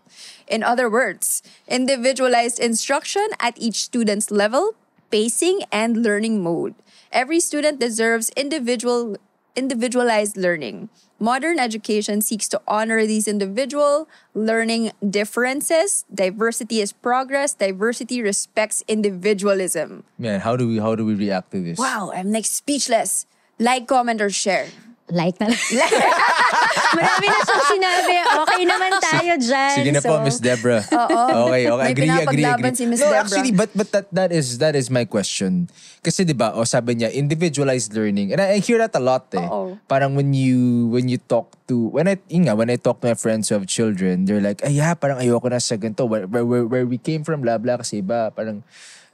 In other words, individualized instruction at each student's level, pacing, and learning mode. Every student deserves individual individualized learning. Modern education seeks to honor these individual learning differences. Diversity is progress. Diversity respects individualism. Man, how do we how do we react to this? Wow, I'm like speechless. Like, comment, or share. Like na lang. Marami na siyang sinabi. Okay naman tayo dyan. Sige na po, So, Miss Deborah. Okay, okay. May Agree, agree, agree. si Miss no, Deborah. actually, but but that that is that is my question. Kasi 'di ba, o sabi niya individualized learning. And I, I hear that a lot eh. Oo. Parang when you when you talk to when I yun nga, when I talk to my friends who have children, they're like, "Ay, yeah, parang ayoko na sa ganito. Where, where, where, where we came from, blah blah kasi iba." Parang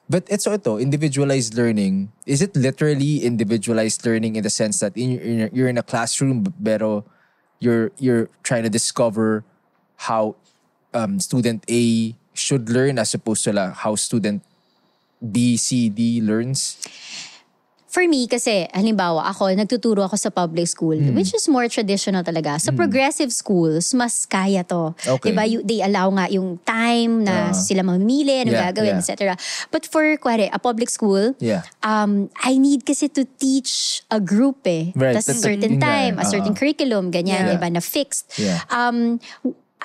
But it's so ito, individualized learning. Is it literally individualized learning in the sense that in, in, you're in a classroom, pero you're you're trying to discover how um, student A should learn as opposed to like how student B, C, D learns? For me, kasi, halimbawa, ako, nagtuturo ako sa public school, Hmm. which is more traditional talaga. Sa progressive schools, mas kaya to. Okay. Diba? You- they allow nga yung time na Ah. sila mamili, ano Yeah, gagawin, yeah. etc. But for, kuwari, a public school, Yeah. um, I need kasi to teach a group eh. Right. Tapos certain time, eh. a certain Ah. curriculum, ganyan, Yeah. diba, na fixed. Yeah. Um,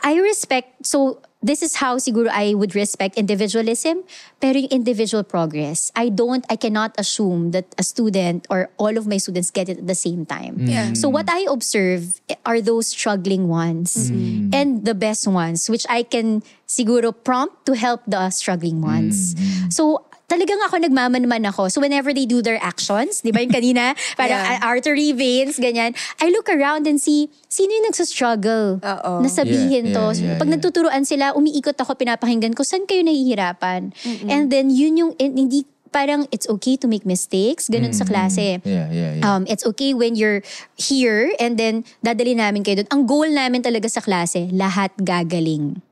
I respect, so this is how siguro I would respect individualism, pero yung individual progress, I don't, I cannot assume that a student or all of my students get it at the same time. Mm. Yeah. So what I observe are those struggling ones mm. Mm. and the best ones, which I can siguro prompt to help the struggling ones. So talagang ako nagmamanman ako. So whenever they do their actions, di ba yung kanina, parang Yeah. artery veins, ganyan, I look around and see, sino yung nagsastruggle Oo. na sabihin Yeah, to. yeah, yeah, Pag yeah. nagtuturuan sila, umiikot ako, pinapakinggan ko, saan kayo nahihirapan? And then yun yung, hindi, parang it's okay to make mistakes, ganun sa klase. Yeah, yeah, yeah. Um, it's okay when you're here and then dadali namin kayo doon. Ang goal namin talaga sa klase, lahat gagaling.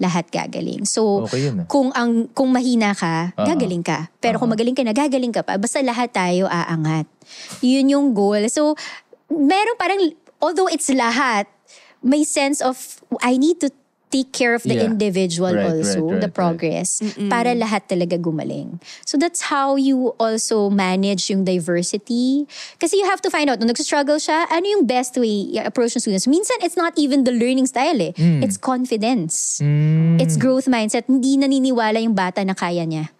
Lahat gagaling. So, Okay yun ah. kung ang kung mahina ka, Oo. gagaling ka. Pero kung magaling ka na, gagaling ka pa. Basta lahat tayo aangat. Yun yung goal. So, meron parang, although it's lahat, may sense of, I need to take care of the Yeah. individual Right, also, right, right, the right. progress, para lahat talaga gumaling. So that's how you also manage yung diversity. Kasi you have to find out, nung nagsistruggle siya, ano yung best way i-approach ng students. Minsan, it's not even the learning style eh. Hmm. It's confidence. It's growth mindset. Hindi naniniwala yung bata na kaya niya.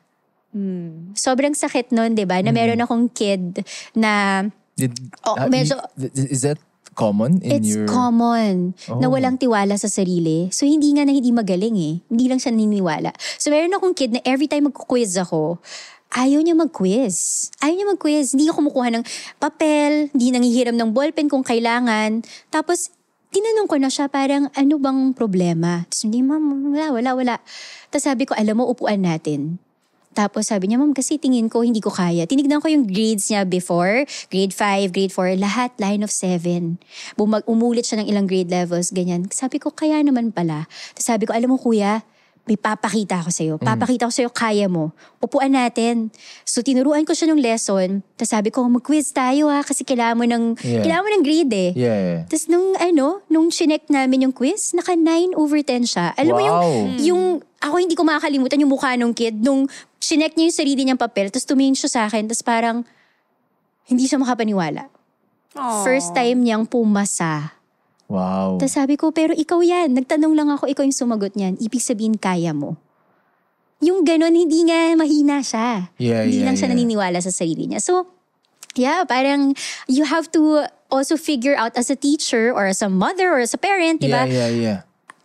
Sobrang sakit nun, di ba? Na meron akong kid na Did, Oh, ah, medyo- is that common in it's your... common na Oh. walang tiwala sa sarili. So, hindi nga na hindi magaling eh. Hindi lang siya naniniwala. So, meron akong kid na every time magkuquiz ako, ayaw niya mag-quiz. Ayaw niya mag-quiz. Hindi niya kumukuha ng papel, hindi nangihiram ng ballpen kung kailangan. Tapos, tinanong ko na siya parang, ano bang problema? Tapos, hindi, ma'am, wala, wala, wala. Tapos sabi ko, alam mo, upuan natin. Tapos sabi niya, ma'am, kasi tingin ko hindi ko kaya. Tinignan ko yung grades niya before, grade 5, grade 4, lahat line of 7. Bumag umulit siya ng ilang grade levels, ganyan. Sabi ko, kaya naman pala. Tapos sabi ko, alam mo kuya, may papakita ako sa'yo. Papakita ko sa'yo, kaya mo. Upuan natin. So, tinuruan ko siya ng lesson. Tapos sabi ko, mag-quiz tayo ha, kasi kailangan mo ng, Yeah. kailangan mo ng grade eh. Yeah, yeah. Tapos nung ano, nung chinek namin yung quiz, naka 9 over 10 siya. Alam mo yung, Wow. yung, ako hindi ko makakalimutan yung mukha nung kid, nung chinek niya yung sarili niyang papel, tapos tumingin siya sa akin, tapos parang, hindi siya makapaniwala. Aw. First time niyang pumasa. Wow. Tapos sabi ko, pero ikaw yan. Nagtanong lang ako, ikaw yung sumagot niyan. Ibig sabihin, kaya mo. Yung ganun, hindi nga mahina siya. Yeah, hindi yeah, lang siya yeah. naniniwala sa sarili niya. So, yeah, parang you have to also figure out as a teacher or as a mother or as a parent, di Yeah, ba? yeah, yeah.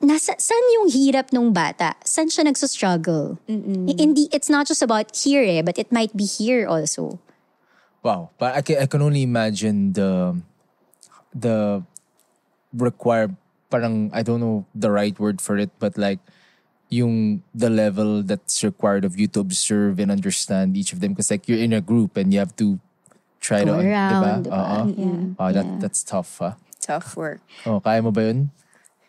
Nasa, saan yung hirap nung bata? Saan siya nagsustruggle? Hindi, it's not just about here eh, but it might be here also. Wow. But I can, I can only imagine the the require parang I don't know the right word for it but like yung the level that's required of you to observe and understand each of them because like you're in a group and you have to try Go to around, diba? diba? Oo. Yeah. Oh, that Yeah. that's tough ha. Tough work. Oh, kaya mo ba yun?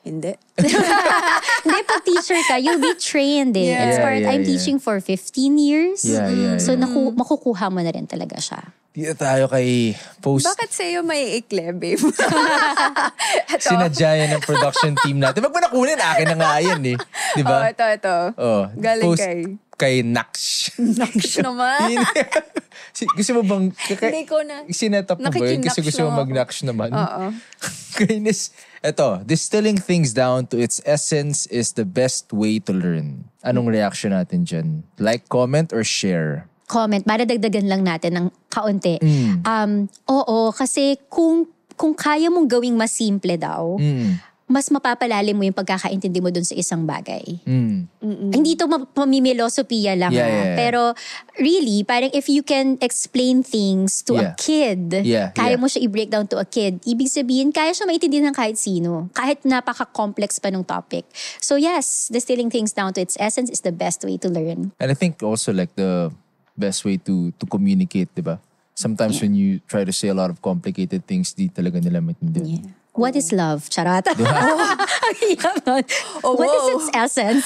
Hindi. Hindi, pag teacher ka, you'll be trained eh. Yeah. It's part, Yeah, yeah, I'm yeah. teaching for 15 years. Yeah, yeah, So, yeah. naku, makukuha mo na rin talaga siya. Dito tayo kay post Bakit sa'yo may ikle, babe? sinadya yan ng production team natin. Wag mo na kunin, akin na nga yan eh. Di Oh, ba? ito, ito. Oh, Galing post kay... kay Nax. Naksh naman. Si- gusto mo bang... Kaka- Hindi ko na. Sinetap mo ba yun? Kasi gusto mo mag-naksh naman. Oo. Kainis. Eto, distilling things down to its essence is the best way to learn. Anong reaction natin dyan? Like, comment, or share? Comment, para dagdagan lang natin ng kaunti. Mm. Um, oo, kasi kung kung kaya mong gawing mas simple daw, Mm. Mas mapapalalim mo yung pagkakaintindi mo dun sa isang bagay. Mm. Hindi to ma- pamimilosopiya lang Yeah, ha. yeah, yeah. Pero really, parang if you can explain things to Yeah. a kid, Yeah, kaya yeah. mo siya i-break down to a kid, ibig sabihin, kaya siya maintindihan ng kahit sino. Kahit napaka-complex pa ng topic. So yes, distilling things down to its essence is the best way to learn. And I think also like the best way to to communicate, di ba? Sometimes when you try to say a lot of complicated things, di talaga nila maintindihan. Yeah. What is love? Charot. Nun. Oh, What is its essence?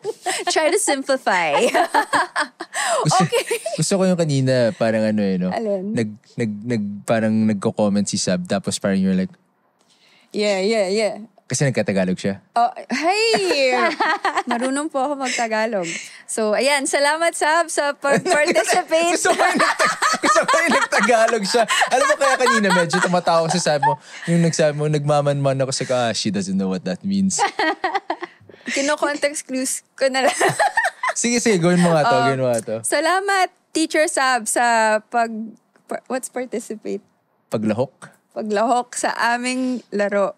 Try to simplify. Gusto, gusto ko yung kanina, parang ano eh, no? Alin? Nag, nag, nag, parang nagko-comment si Sab, tapos parang you're like, yeah, yeah, yeah. Kasi nagkatagalog siya. Oh, hey! Marunong po ako mag-Tagalog. So, ayan, salamat Sab sa pag-participate. gusto ko yung, nagtag- gusto ko yung nagtagalog siya. Alam mo kaya kanina medyo tumatawa sa sabi mo, yung nagsabi mo, nagmamanman ako sa ah, she doesn't know what that means. Kino-context clues ko na lang. Sige, sige, gawin mo nga to, Oh. gawin mo nga to. salamat, Teacher Sab, sa pag... par- what's participate? Paglahok. Paglahok sa aming laro.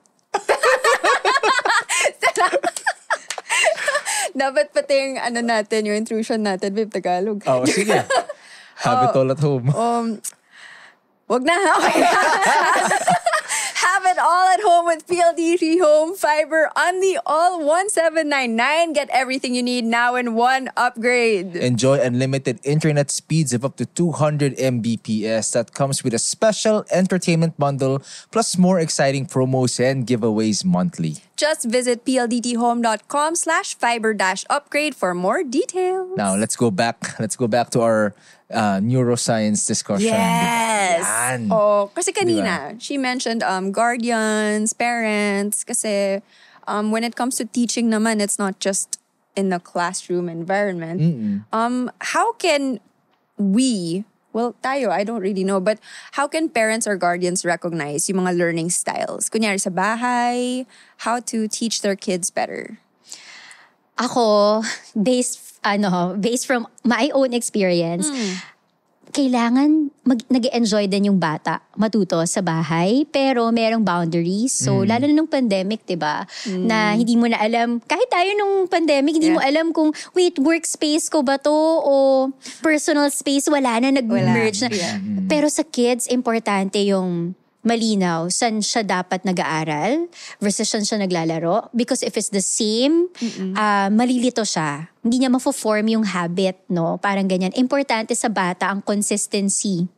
Dapat pati yung ano natin, yung intrusion natin, Babe Tagalog. Oo, sige. Have it all at home. Um, wag na. Okay. Have it all at home with PLDT Home Fiber on the all 1799. Get everything you need now in one upgrade. Enjoy unlimited internet speeds of up to 200 Mbps that comes with a special entertainment bundle plus more exciting promos and giveaways monthly. Just visit pldthome.com slash fiber dash upgrade for more details. Now, let's go back. Let's go back to our uh, neuroscience discussion. Yes. Yan. Oh, kasi kanina, she mentioned um, guardians, parents, kasi um, when it comes to teaching naman, it's not just in the classroom environment. Um, how can we, well, tayo, I don't really know, but how can parents or guardians recognize yung mga learning styles? Kunyari sa bahay, how to teach their kids better? Ako, based ano, based from my own experience, kailangan mag, nag-enjoy din yung bata matuto sa bahay, pero merong boundaries. So, lalo na nung pandemic, 'di ba Na hindi mo na alam, kahit tayo nung pandemic, hindi mo Yeah. alam kung, wait, workspace ko ba to o personal space, wala na, nag-merge na. Yeah. Pero sa kids, importante yung malinaw saan siya dapat nag-aaral versus saan siya naglalaro. Because if it's the same, ah, malilito siya. Hindi niya mafo-form yung habit, no? Parang ganyan. Importante sa bata ang consistency.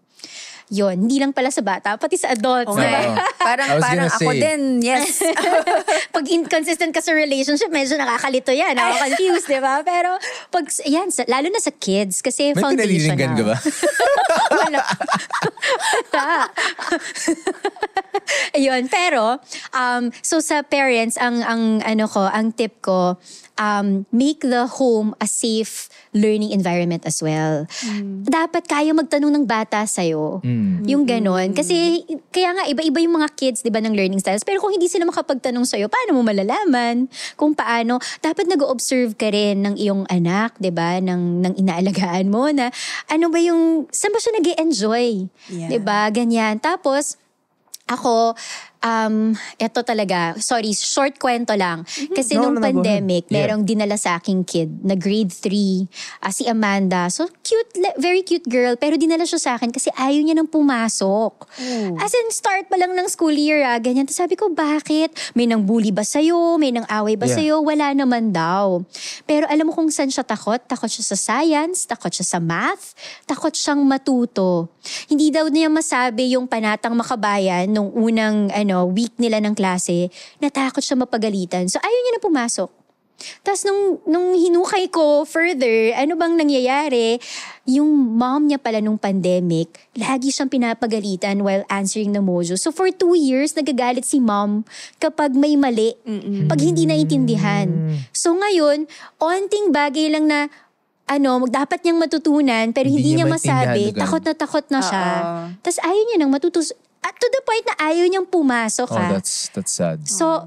Yon, hindi lang pala sa bata, pati sa adults. Okay. diba? Parang, parang gonna ako say. din, yes. pag inconsistent ka sa relationship, medyo nakakalito yan. Nakaka-confuse, di ba? Pero, pag, yan, sa- lalo na sa kids, kasi May foundational. pinalilinggan ka ba? Wala. Ayun, pero um so sa parents ang ang ano ko, ang tip ko um make the home a safe learning environment as well. Dapat kaya magtanong ng bata sa Yung ganon kasi kaya nga iba-iba yung mga kids 'di ba ng learning styles. Pero kung hindi sila makapagtanong sa paano mo malalaman kung paano dapat nag-observe ka rin ng iyong anak, 'di ba, ng ng inaalagaan mo na ano ba yung saan ba siya nag-enjoy? Yeah. 'Di ba? Ganyan. Tapos ako, um, eto talaga, sorry, short kwento lang. Kasi No, nung no, no, pandemic. Yeah. merong dinala sa aking kid na grade 3, ah, si Amanda. So, cute, very cute girl. Pero dinala siya sa akin kasi ayaw niya nang pumasok. As in, start pa lang ng school year, ah, ganyan. Tapos sabi ko, bakit? May nang bully ba sa'yo? May nang away ba Yeah. sa'yo? Wala naman daw. Pero alam mo kung saan siya takot? Takot siya sa science, takot siya sa math, takot siyang matuto. Hindi daw niya masabi yung panatang makabayan nung unang ano, week nila ng klase, natakot siya mapagalitan. So ayaw niya na pumasok. Tapos nung, nung hinukay ko further, ano bang nangyayari? Yung mom niya pala nung pandemic, lagi siyang pinapagalitan while answering the mojo. So for two years, nagagalit si mom kapag may mali. Pag hindi naintindihan. So ngayon, onting bagay lang na ano, dapat niyang matutunan pero Hindi hindi, niya niya masabi, takot na takot na siya. Tapos ayaw niya nang matutus. At to the point na ayaw niyang pumasok Oh, ha. that's that's sad. So,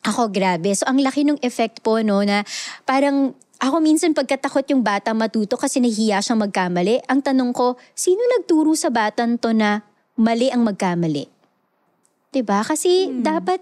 ako grabe. So, ang laki ng effect po, no, na parang ako minsan pagkatakot yung bata matuto kasi nahiya siyang magkamali. Ang tanong ko, sino nagturo sa batang to na mali ang magkamali? 'Di ba? Kasi dapat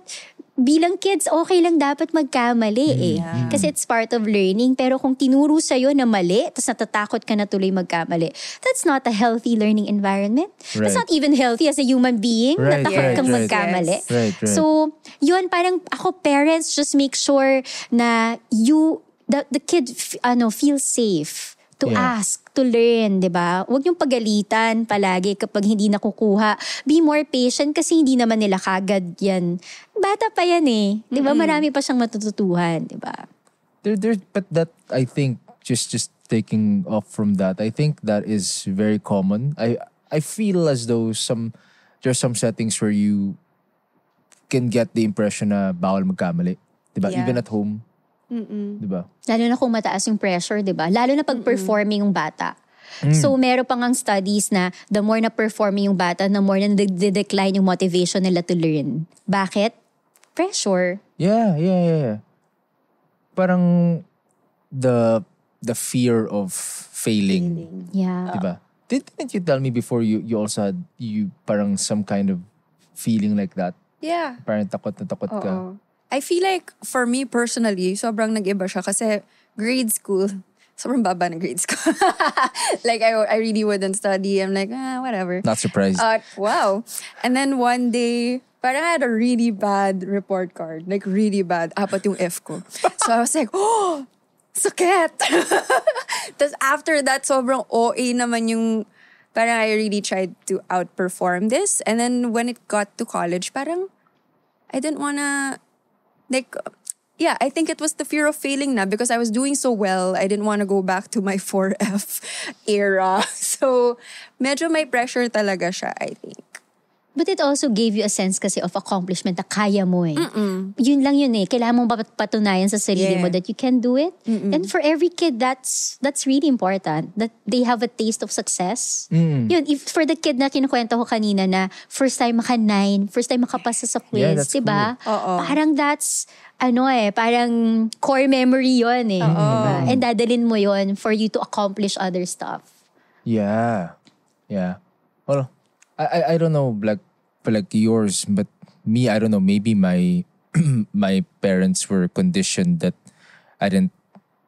bilang kids, okay lang dapat magkamali eh. Yeah. Kasi it's part of learning. Pero kung tinuro sa'yo na mali, tapos natatakot ka na tuloy magkamali, that's not a healthy learning environment. That's Right. not even healthy as a human being. Right, natakot right, kang right. magkamali. Yes. Right, right. So, yun, parang ako parents just make sure na you, the, the kid ano, feel safe to Yeah. ask, to learn, di ba? Huwag yung pagalitan palagi kapag hindi nakukuha. Be more patient kasi hindi naman nila kagad yan. Bata pa yan eh. Di ba? Marami pa siyang matututuhan, di ba? there, there, but that I think just just taking off from that, I think that is very common. I I feel as though some there's some settings where you can get the impression na bawal magkamali, 'di ba? Yeah. Even at home, 'di ba? Lalo na kung mataas yung pressure, di ba? Lalo na pag performing yung bata. So, meron pang ang studies na the more na performing yung bata, the more na decline yung motivation nila to learn. Bakit? Pressure. Yeah, yeah, yeah. yeah. Parang the the fear of failing, Yeah. 'di ba? Did, didn't you tell me before you you also had you parang some kind of feeling like that? Yeah. Parang takot na takot ka. I feel like, for me personally, sobrang nag-iba siya kasi grade school, sobrang baba ng grade school. like, I, I really wouldn't study. I'm like, ah, whatever. Not surprised. Uh, wow. And then one day, parang I had a really bad report card. Like, really bad. Apat yung F ko. So I was like, oh, sakit. Tapos after that, sobrang OA naman yung, parang I really tried to outperform this. And then when it got to college, parang I didn't wanna, like, yeah, I think it was the fear of failing na because I was doing so well. I didn't want to go back to my 4F era. So, medyo may pressure talaga siya, I think. But it also gave you a sense kasi of accomplishment na kaya mo eh. Yun lang yun eh. Kailangan mong pat- patunayan sa sarili Yeah. mo that you can do it. And for every kid, that's that's really important. That they have a taste of success. Yun, if for the kid na kinukwento ko kanina na first time maka-nine, first time makapasa sa quiz, Yeah, that's diba? Oo. Parang that's, ano eh, parang core memory yun eh. Diba? And dadalin mo yon for you to accomplish other stuff. Yeah. Yeah. Well, I I, I don't know like like yours, but me, I don't know, maybe my my parents were conditioned that I didn't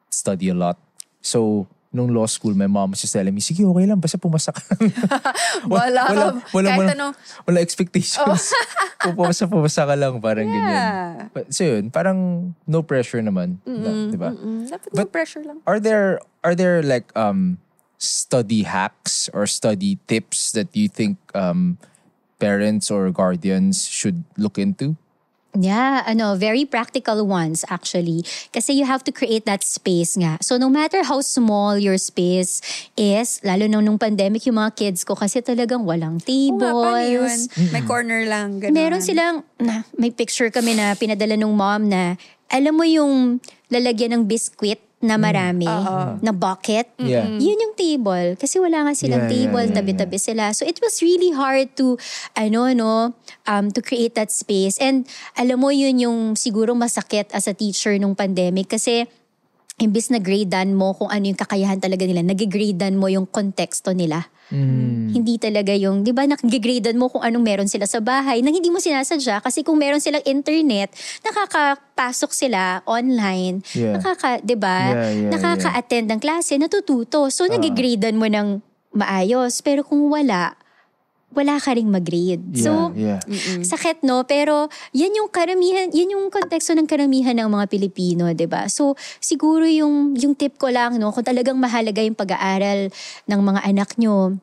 study a lot. So, nung law school, my mom was just telling me, sige, okay lang, basta pumasa ka lang. Wala ka- kahit wala, ano. wala expectations. Kung pumasa, pumasa ka lang, parang Yeah. ganyan. But, so yun, parang no pressure naman. na- di ba? Mm, dapat no But- pressure lang. Are there are there like um study hacks or study tips that you think um parents or guardians should look into? Yeah, ano, very practical ones actually. Kasi you have to create that space nga. So no matter how small your space is, lalo nung nung pandemic yung mga kids ko kasi talagang walang Oo nga, yun? tables. May corner lang. Ganun. Meron silang, na, may picture kami na pinadala nung mom na, alam mo yung lalagyan ng biskwit na marami, na bucket. Yeah. Yun yung table. Kasi wala nga silang Yeah, yeah, table, yeah, tabi-tabi sila. So it was really hard to, ano, no, um, to create that space. And alam mo, yun yung siguro masakit as a teacher nung pandemic. Kasi imbis na gradean mo kung ano yung kakayahan talaga nila, nag-gradean mo yung konteksto nila. Hindi talaga yung, di ba, nag-gradean mo kung anong meron sila sa bahay nang hindi mo sinasadya kasi kung meron silang internet, nakakapasok sila online, Yeah. nakaka, di ba, Yeah, yeah, nakaka-attend ng klase, natututo. So, nag-gradean mo ng maayos. Pero kung wala, wala ka ring mag-grade. So, yeah. Sakit, no? Pero yan yung karamihan, yan yung konteksto ng karamihan ng mga Pilipino, 'di ba? So, siguro yung, yung tip ko lang, no? Kung talagang mahalaga yung pag-aaral ng mga anak nyo,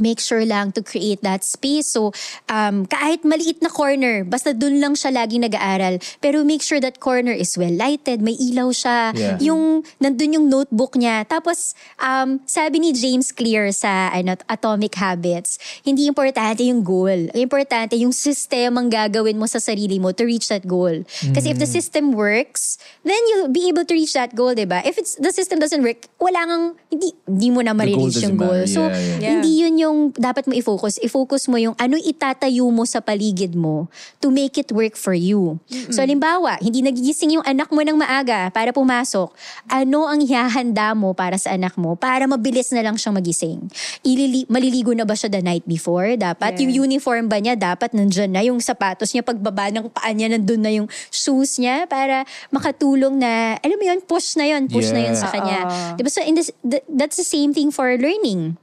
make sure lang to create that space. So, um, kahit maliit na corner, basta dun lang siya laging nag-aaral. Pero make sure that corner is well lighted, may ilaw siya. Yeah. Yung, nandun yung notebook niya. Tapos, um, sabi ni James Clear sa ano, Atomic Habits, hindi importante yung goal. Ang Importante yung systemang gagawin mo sa sarili mo to reach that goal. Kasi if the system works, then you'll be able to reach that goal, di ba? If it's, the system doesn't work, wala kang, hindi, hindi mo na doesn't yung goal. matter. So. Yeah. hindi yun yung dapat mo i-focus. I-focus mo yung ano itatayo mo sa paligid mo to make it work for you. So, halimbawa, hindi nagigising yung anak mo ng maaga para pumasok. Ano ang ihahanda mo para sa anak mo para mabilis na lang siyang magising? Ilili- maliligo na ba siya the night before? Dapat. Yeah. Yung uniform ba niya, dapat nandyan na. Yung sapatos niya, pagbaba ng paa niya, nandun na yung shoes niya para makatulong na, alam mo yun, push na yun. Push na yun Yeah. sa kanya. Oo. Diba? So, in this, th- that's the same thing for learning.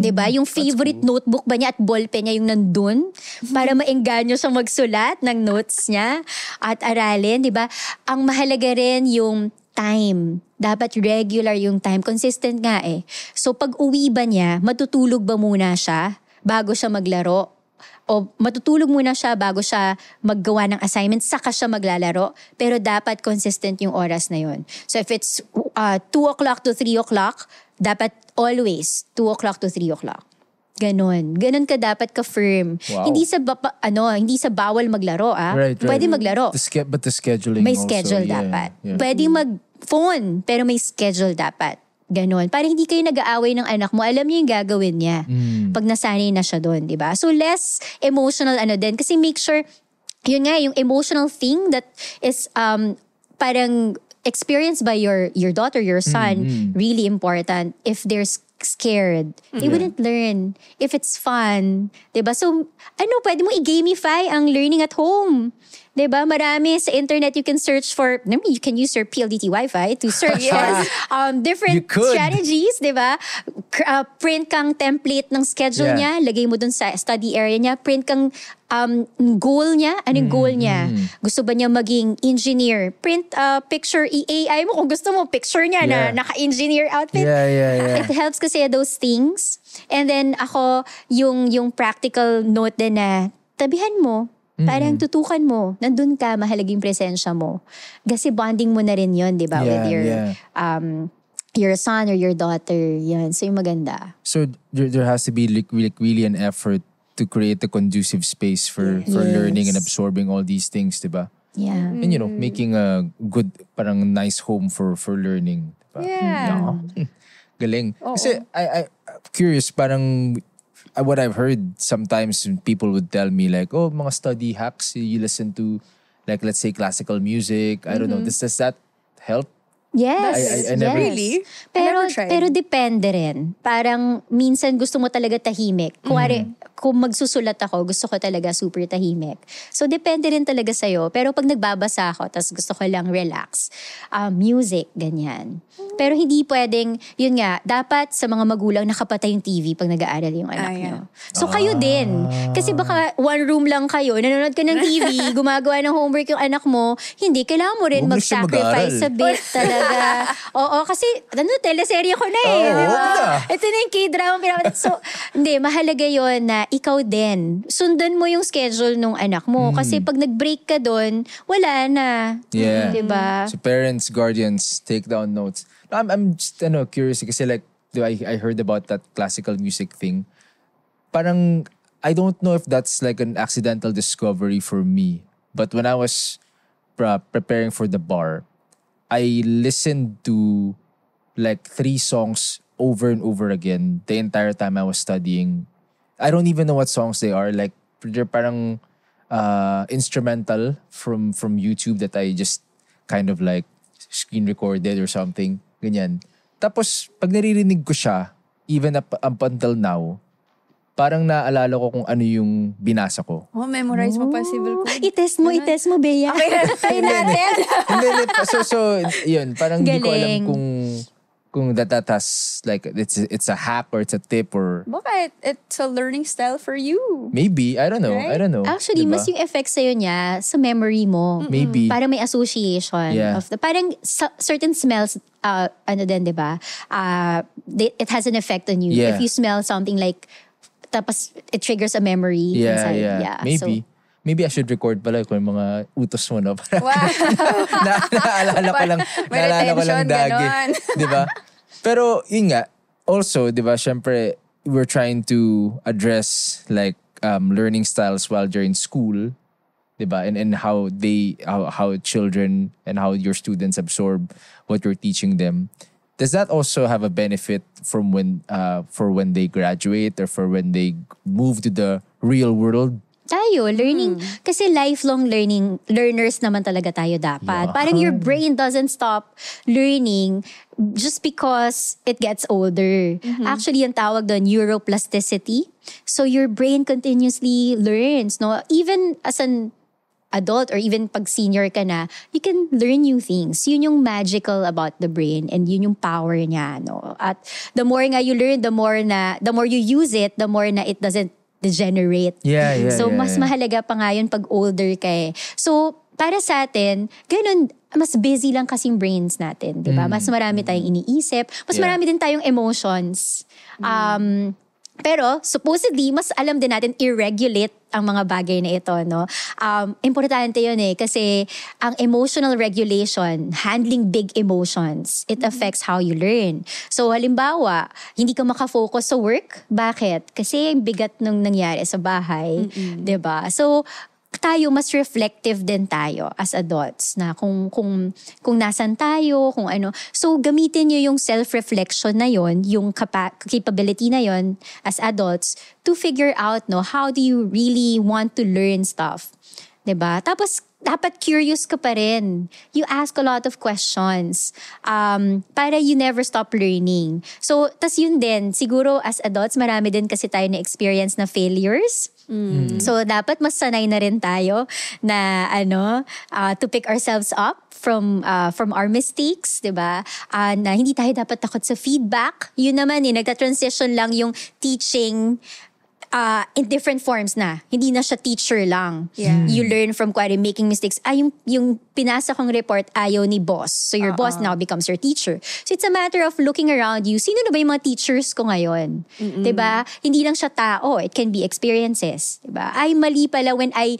Diba? Yung favorite notebook ba niya at ballpen niya yung nandun para maengganyo siyang magsulat ng notes niya at aralin, diba? Ang mahalaga rin yung time. Dapat regular yung time. Consistent nga eh. So pag uwi ba niya, matutulog ba muna siya bago siya maglaro? O matutulog muna siya bago siya maggawa ng assignment, saka siya maglalaro. Pero dapat consistent yung oras na yun. So if it's uh, 2 o'clock to 3 o'clock, dapat always 2 o'clock to 3 o'clock. Ganon. Ganon ka dapat ka-firm. Wow. Hindi sa ba- pa- ano, hindi sa bawal maglaro ah. Right, right. Pwede maglaro. The ske- but the scheduling May also, schedule yeah, dapat. yeah. Pwede mag-phone, pero may schedule dapat. Ganon. Para hindi kayo nag-aaway ng anak mo, alam niyo yung gagawin niya. Mm. Pag nasanay na siya doon, di ba? So less emotional ano din. Kasi make sure, yun nga, yung emotional thing that is um, parang experienced by your your daughter, your son, Mm-hmm. really important. If they're scared, they wouldn't learn. If it's fun, 'di ba? So, ano, pwede mo i-gamify ang learning at home. 'Di ba? Marami sa internet you can search for, I mean, you can use your PLDT Wi-Fi to search for um, different strategies, 'di ba? Uh, print kang template ng schedule Yeah. niya, lagay mo dun sa study area niya, print kang um, goal niya, anong goal niya? Mm-hmm. Gusto ba niya maging engineer? Print uh, picture i-AI mo kung gusto mo picture niya Yeah. na naka-engineer outfit. Yeah, yeah, yeah. It helps kasi those things. And then ako, yung, yung practical note din na tabihan mo. Parang tutukan mo. Nandun ka, mahalaging presensya mo. Kasi bonding mo na rin yun, di ba? Yeah, With your, yeah. um, your son or your daughter. Yan. So yung maganda. So there, there has to be like, like really an effort to create a conducive space for for Yes. learning and absorbing all these things, diba? Yeah. And you know, making a good, parang nice home for for learning. Diba? Yeah. Galing. Oo. Kasi I, I, I'm curious, parang what I've heard sometimes people would tell me like, oh, mga study hacks, you listen to like let's say classical music. I don't know. Does, does that help? Yes. I- I- I never- yes. Really? I Pero, never tried. pero depende rin. Parang minsan gusto mo talaga tahimik. Kuwari, Mm. Kung magsusulat ako, gusto ko talaga super tahimik. So, depende rin talaga sa'yo. Pero pag nagbabasa ako, tas gusto ko lang relax, um, music, ganyan. Pero hindi pwedeng, yun nga, dapat sa mga magulang nakapatay yung TV pag nag-aaral yung anak Ah, yeah. nyo. So, kayo din. Kasi baka one room lang kayo, nanonood ka ng TV, gumagawa ng homework yung anak mo, hindi, kailangan mo rin Huwag mag-sacrifice sa bit talaga. Oo, kasi ano, teleserye ko na eh. Oo, di ba? wag na. Ito na yung K-drama. So, hindi, mahalaga yon na ikaw din. Sundan mo yung schedule nung anak mo. Kasi pag nag-break ka doon, wala na. Yeah. Di ba? So parents, guardians, take down notes. No, I'm, I'm just ano, curious kasi like, I, I heard about that classical music thing. Parang, I don't know if that's like an accidental discovery for me. But when I was pra- preparing for the bar, I listened to like three songs over and over again the entire time I was studying. I don't even know what songs they are. Like they're parang uh, instrumental from from YouTube that I just kind of like screen recorded or something. Ganyan. Tapos pag naririnig ko siya, even up, up until now, parang naalala ko kung ano yung binasa ko. Oh, memorize mo pa civil code. I-test mo, i-test mo, Bea. Try natin. Hindi, hindi. So, so, yun. Parang hindi ko alam kung kung that, that has like it's it's a hack or it's a tip or Baka it- it's a learning style for you. maybe I don't know I Right? don't know Actually, Diba? mas yung effect sa'yo niya sa memory mo. maybe Parang may association Yeah. of the parang sa- certain smells uh, ano din 'di ba? Uh, they- it has an effect on you. Yeah. If you smell something like tapos it triggers a memory yeah inside. yeah, So, maybe maybe I should record pala kung yung mga utos mo no Para- Wow. na, naalala ko lang naalala ko lang dagi di ba pero yun nga also di ba syempre we're trying to address like um, learning styles while they're in school di ba and and how they how, how children and how your students absorb what you're teaching them does that also have a benefit from when uh, for when they graduate or for when they move to the real world tayo, learning. Kasi lifelong learning, learners naman talaga tayo dapat. Yeah. Parang your brain doesn't stop learning just because it gets older. Actually, ang tawag doon, neuroplasticity. So your brain continuously learns, no? Even as an adult or even pag senior ka na, you can learn new things. Yun yung magical about the brain and yun yung power niya, no? At the more nga you learn, the more na, the more you use it, the more na it doesn't degenerate. Yeah, yeah, So, yeah, mas yeah. mahalaga pa nga yun pag older ka eh. So, para sa atin, ganun, mas busy lang kasing brains natin, di ba? Mas marami tayong iniisip, mas Mm. Yeah. marami din tayong emotions. Um, pero supposedly, mas alam din natin i-regulate ang mga bagay na ito, no? Um, importante yun eh, kasi ang emotional regulation, handling big emotions, it affects how you learn. So halimbawa, hindi ka makafocus sa work. Bakit? Kasi ang bigat nung nangyari sa bahay, 'di ba? So tayo mas reflective din tayo as adults na kung kung kung nasan tayo, kung ano. So gamitin niyo yung self-reflection na yon, yung capa- capability na yon as adults to figure out no how do you really want to learn stuff. 'Di ba? Tapos dapat curious ka pa rin. You ask a lot of questions um, para you never stop learning. So, tas yun din, siguro as adults, marami din kasi tayo na experience na failures. So, dapat mas sanay na rin tayo na ano, uh, to pick ourselves up from uh, from our mistakes, 'di ba? Uh, na hindi tayo dapat takot sa feedback. Yun naman eh, nagta-transition lang yung teaching uh, in different forms na. Hindi na siya teacher lang. Yeah. You learn from kuwari making mistakes. Ah, yung, yung pinasa kong report, ayaw ni boss. So your boss now becomes your teacher. So it's a matter of looking around you. Sino na ba yung mga teachers ko ngayon? 'Di ba? Hindi lang siya tao. It can be experiences. 'di ba? Ay, mali pala when I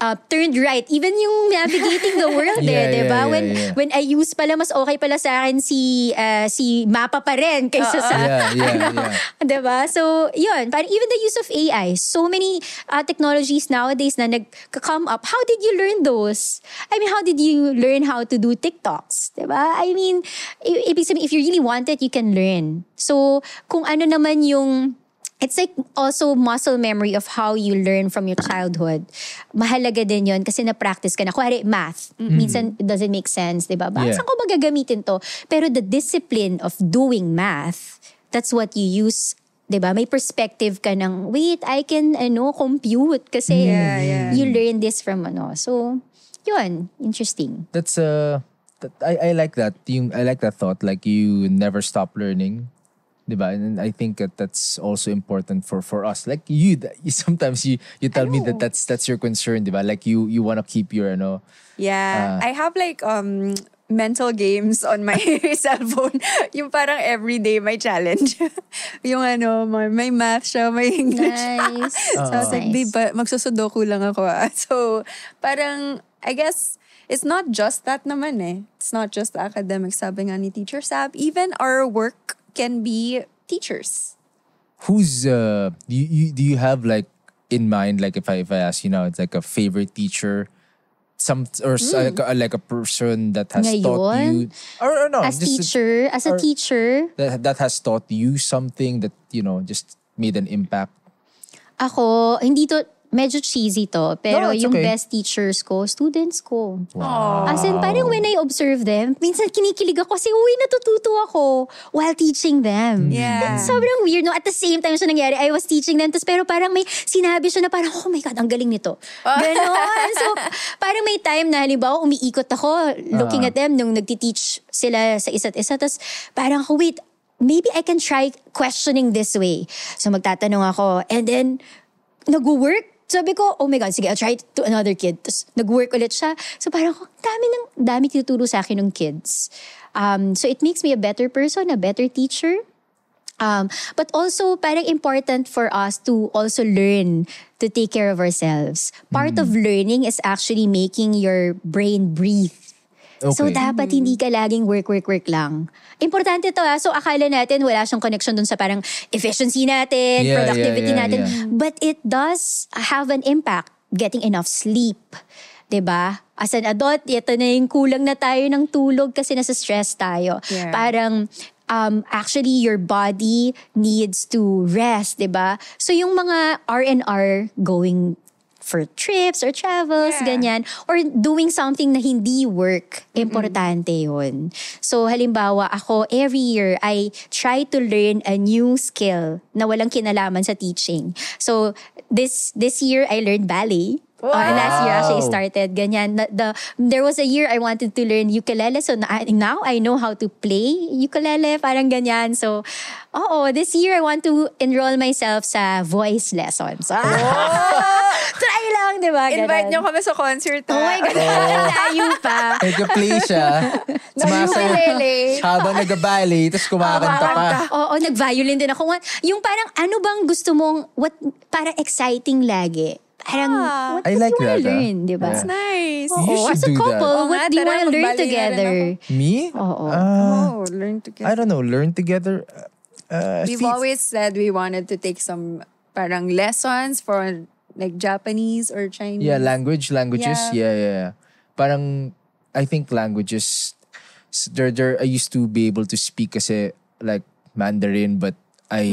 uh, turned right. Even yung navigating the world Yeah, eh, 'di ba? yeah, yeah, when yeah. when I use pala, mas okay pala sa akin si, uh, si mapa pa rin kaysa sa yeah yeah yeah 'Di ba? So, yun. Parang even the use of AI, so many uh, technologies nowadays na nag-come up. How did you learn those? I mean, how did you learn how to do TikToks? Diba? I mean, i- ibig sabihin, if you really want it, you can learn. So, kung ano naman yung It's like also muscle memory of how you learn from your childhood. Mahalaga din yon kasi na-practice ka na. Kuwari, math. Minsan, it doesn't make sense, di ba? Ba, Yeah. Saan ko magagamitin to? Pero the discipline of doing math, that's what you use 'di ba? May perspective ka ng, wait, I can ano, compute kasi Yeah, yeah. you learn this from ano. So, yun, interesting. That's uh that, I I like that. Yung I like that thought like you never stop learning. Diba? And I think that that's also important for for us. Like you, th- you sometimes you you tell me that that's that's your concern, diba? Like you you want to keep your ano Yeah. Ah. I have like um mental games on my cell phone. yung parang everyday may challenge. yung ano, may, may math siya, may English. Nice. so I was like, babe, ba, magsusudoku lang ako ah. So, parang, I guess, it's not just that naman eh. It's not just the academics, sabi nga ni Teacher Sab. Even our work can be teachers. who's uh do you, you do you have like in mind like if I if I ask you now it's like a favorite teacher some or s- like, a, like a person that has taught Ngayon? you. Or, or no As just teacher, as a teacher, that, that has taught you something that you know just made an impact. Ako, hindi to, medyo cheesy to, pero No, yung okay. best teachers ko, students ko. wow As in, parang when I observe them, minsan kinikilig ako kasi, uy, natututo ako while teaching them. Yeah. Sobrang weird, no? At the same time siya nangyari, I was teaching them, tapos pero parang may sinabi siya na parang, oh my God, ang galing nito. Ganon. so, parang may time na, halimbawa, umiikot ako, looking Ah. at them, nung nagtiteach sila sa isa't isa, tapos parang ako, wait, maybe I can try questioning this way. So, magtatanong ako, and then, nag-work. Sabi ko, oh my God, sige, I'll try it to another kid. Tapos nag-work ulit siya. So parang, oh, dami ng, dami tinuturo sa akin ng kids. Um, so it makes me a better person, a better teacher. Um, but also, parang important for us to also learn to take care of ourselves. Part of learning is actually making your brain breathe. So Okay. dapat hindi ka laging work, work, work lang. Importante to ha. So akala natin wala siyang connection dun sa parang efficiency natin, Yeah, productivity yeah, yeah, natin. yeah. But it does have an impact. Getting enough sleep. 'Di ba? As an adult, ito na yung kulang na tayo ng tulog kasi nasa stress tayo. Yeah. Parang um, actually your body needs to rest, 'di ba? So yung mga R&R going for trips or travels, Yeah. ganyan, or doing something na hindi work, importante yun. So halimbawa, ako every year, I try to learn a new skill na walang kinalaman sa teaching. So this this year, I learned ballet. Or last year actually Wow. started ganyan. The, the there was a year I wanted to learn ukulele so na, now I know how to play ukulele parang ganyan. So oo, this year I want to enroll myself sa voice lessons. Ah! Try lang, 'di ba? Invite niyo kami sa concert. Oh my God, tayo pa. Nag-play siya sumasayaw ukulele. habang nag-ballet tapos kumakanta pa Oo, nag-violin din ako. Yung parang ano bang gusto mong, what, parang exciting lagi. Parang, what I like you that, ah. learn, di ba? Yeah. Nice. You Oo, should as a do that. couple, Oo what do you tara, wanna learn rin together? me Oo. Ah, oh, learn together. I don't know learn together uh, We've see- always said we wanted to take some parang lessons for like Japanese or Chinese. Yeah, language, languages. Yeah. Yeah, yeah. Parang, I think languages, there, there, I used to be able to speak kasi like Mandarin, but I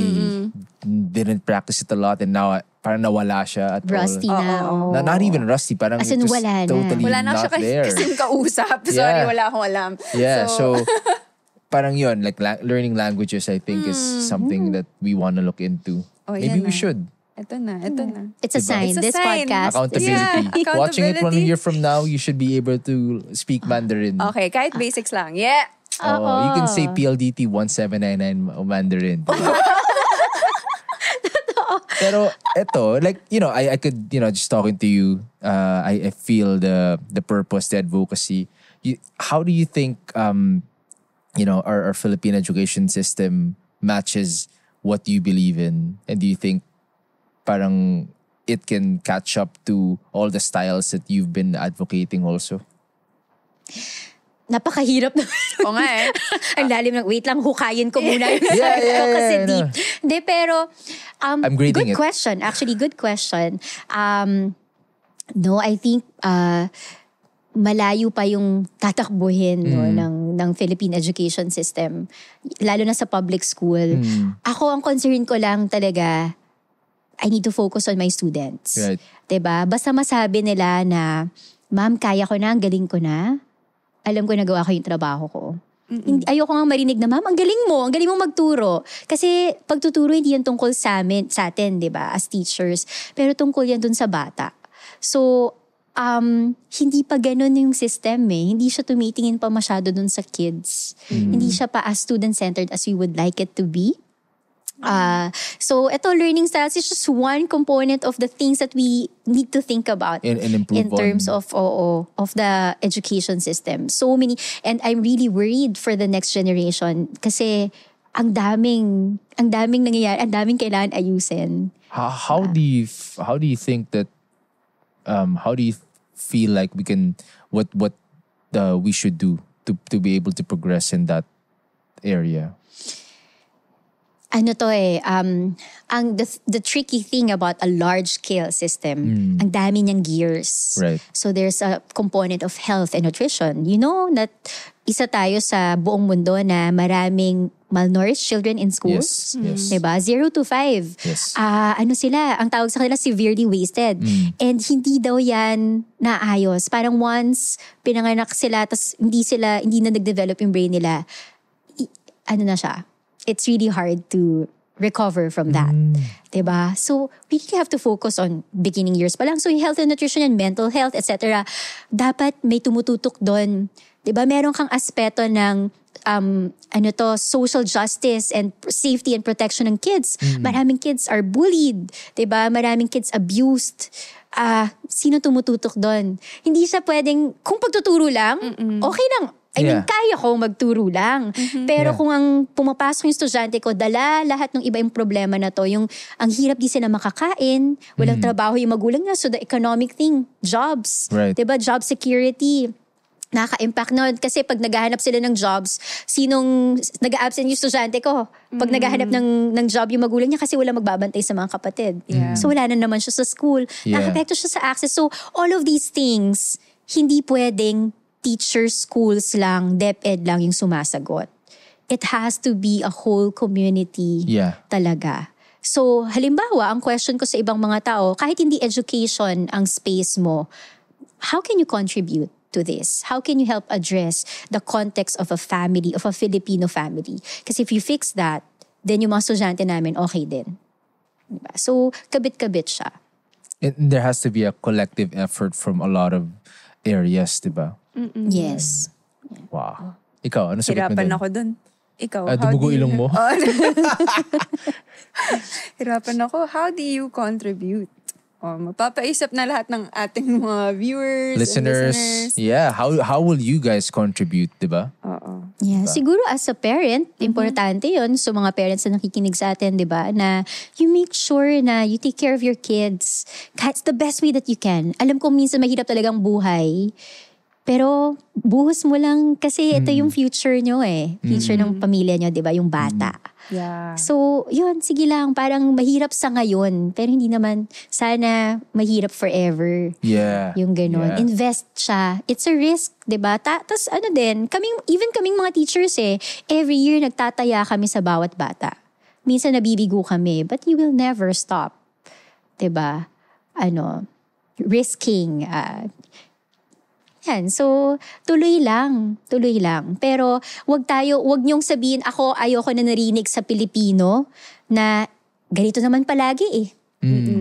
didn't practice it a lot and now I, parang nawala siya at Rusty all. na. Oo. Na, not even rusty, parang As in, was wala na. totally Wala na not siya kasi, there. kasing kausap. Sorry, Yeah. wala akong alam. Yeah, so, parang yun, like la- learning languages I think is something that we want to look into. Oh, Maybe we na. should. Ito na, ito na. It's a Diba? sign. It's a This sign. podcast. Accountability. Yeah, Watching it one accountability. year from now, you should be able to speak Mandarin. Okay, kahit basics lang. Yeah. Oh, you can say. PLDT 1799 o Mandarin. Pero eto, like, you know, I, I could, you know, just talking to you, uh, I, I feel the the purpose, the advocacy. You, how do you think, um, you know, our, our Philippine education system matches what you believe in? And do you think parang it can catch up to all the styles that you've been advocating also? Napakahirap na. Oo nga eh. Ang lalim ng, wait lang, hukayin ko muna Yeah, ko yeah, kasi yeah, deep. Hindi, pero, um, I'm good it. question. Actually, good question. Um, no, I think, uh, malayo pa yung tatakbuhin no, Mm. ng, ng Philippine education system. Lalo na sa public school. Mm. Ako, ang concern ko lang talaga, I need to focus on my students. Right. 'Di ba? Basta masabi nila na, ma'am, kaya ko na, ang galing ko na. Alam ko nagawa ko yung trabaho ko. Hindi, ayoko nga marinig na, ma'am, ang galing mo, ang galing mo magturo. Kasi pagtuturo, hindi yan tungkol sa amin, sa atin, di ba, as teachers. Pero tungkol yan dun sa bata. So, um, hindi pa ganun yung system eh. Hindi siya tumitingin pa masyado dun sa kids. Hindi siya pa as student-centered as we would like it to be. Uh, so, ito, learning styles is just one component of the things that we need to think about And, and improve in terms on. of oo, of the education system. So many and I'm really worried for the next generation kasi ang daming ang daming nangyayari, ang daming kailangan ayusin. How, how do you how do you think that um how do you feel like we can what what uh, we should do to to be able to progress in that area? Ano to eh, um, ang the, the tricky thing about a large scale system, ang dami niyang gears. Right. So there's a component of health and nutrition. You know that isa tayo sa buong mundo na maraming malnourished children in schools. Yes, yes. Diba? Zero to five. Yes. Ah, ano sila, ang tawag sa kanila severely wasted. And hindi daw yan naayos. Parang once pinanganak sila, tas hindi sila, hindi na nag-develop yung brain nila, i- ano na siya, it's really hard to recover from that. Diba? So, we have to focus on beginning years pa lang. So, health and nutrition and mental health, etc. Dapat may tumututok doon. Diba? Meron kang aspeto ng um, ano to, social justice and safety and protection ng kids. Maraming kids are bullied. Diba? Maraming kids abused. Ah, sino tumututok doon? Hindi siya pwedeng, kung pagtuturo lang, okay lang. I mean, Yeah. kaya ko magturo lang. Pero Yeah. kung ang pumapasok yung estudyante ko, dala lahat ng iba yung problema na to. Yung ang hirap di sila makakain, walang trabaho yung magulang niya. So the economic thing, jobs. Right. 'Di ba Job security. Nakaka-impact na kasi pag naghahanap sila ng jobs, sinong nag-absent yung estudyante ko? Pag naghahanap ng, ng job yung magulang niya kasi wala magbabantay sa mga kapatid. Yeah. So wala na naman siya sa school. Yeah. Nakapekto siya sa access. So all of these things, hindi pwedeng teachers, schools lang, DepEd lang yung sumasagot. It has to be a whole community Yeah. talaga. So, halimbawa, ang question ko sa ibang mga tao, kahit hindi education ang space mo, how can you contribute to this? How can you help address the context of a family, of a Filipino family? Kasi if you fix that, then yung mga estudyante namin, okay din. Diba? So, kabit-kabit siya. And there has to be a collective effort from a lot of areas, diba? Yes. Wow. Ikaw, ano sagot mo Hirapan dun? ako dun. Ikaw, Ah, how dumugo do you- ilong mo? Oh. Hirapan ako. How do you contribute? Oh, mapapaisip na lahat ng ating mga viewers and Listeners, listeners. yeah, how how will you guys contribute, diba? Oo. Yeah, siguro as a parent, importante 'yon so mga parents na nakikinig sa atin, 'di ba? Na you make sure na you take care of your kids. That's the best way that you can. Alam ko minsan mahirap talagang buhay. Pero buhos mo lang kasi ito yung future nyo eh. Future ng pamilya nyo, 'di ba? Yung bata. Yeah. So, yun, sige lang. Parang mahirap sa ngayon. Pero hindi naman, sana mahirap forever. Yeah. Yung ganun. Yeah. Invest siya. It's a risk, di ba? Ta- Tapos ano din, kaming, even kaming mga teachers eh, every year nagtataya kami sa bawat bata. Minsan nabibigo kami, but you will never stop. Di ba? Ano, risking, ah, yan. So, tuloy lang. Tuloy lang. Pero, wag tayo, wag niyong sabihin, ako ayoko na narinig sa Pilipino na ganito naman palagi eh.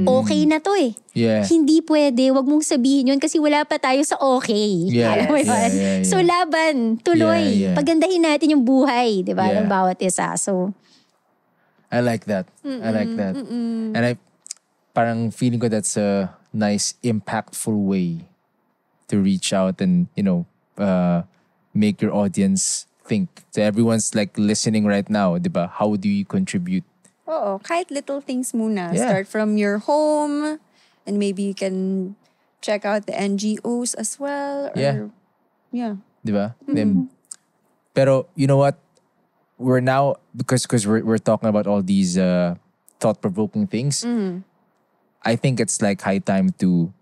Okay na to eh. Yeah. Hindi pwede. Wag mong sabihin yun kasi wala pa tayo sa okay. Yeah, Alam mo yeah, yun? yeah, yeah. So, laban. Tuloy. Yeah, yeah. Pagandahin natin yung buhay. Di ba? Ng Yeah. bawat isa. So, I like that. I like that. And I parang feeling ko that's a nice impactful way to reach out and, you know, uh, make your audience think. So everyone's like listening right now, 'di ba? How do you contribute? Oo, kahit little things muna. Yeah. Start from your home and maybe you can check out the NGOs as well. Or, Yeah. Yeah. Di ba? Then, pero you know what? We're now because because we're we're talking about all these uh, thought provoking things. I think it's like high time to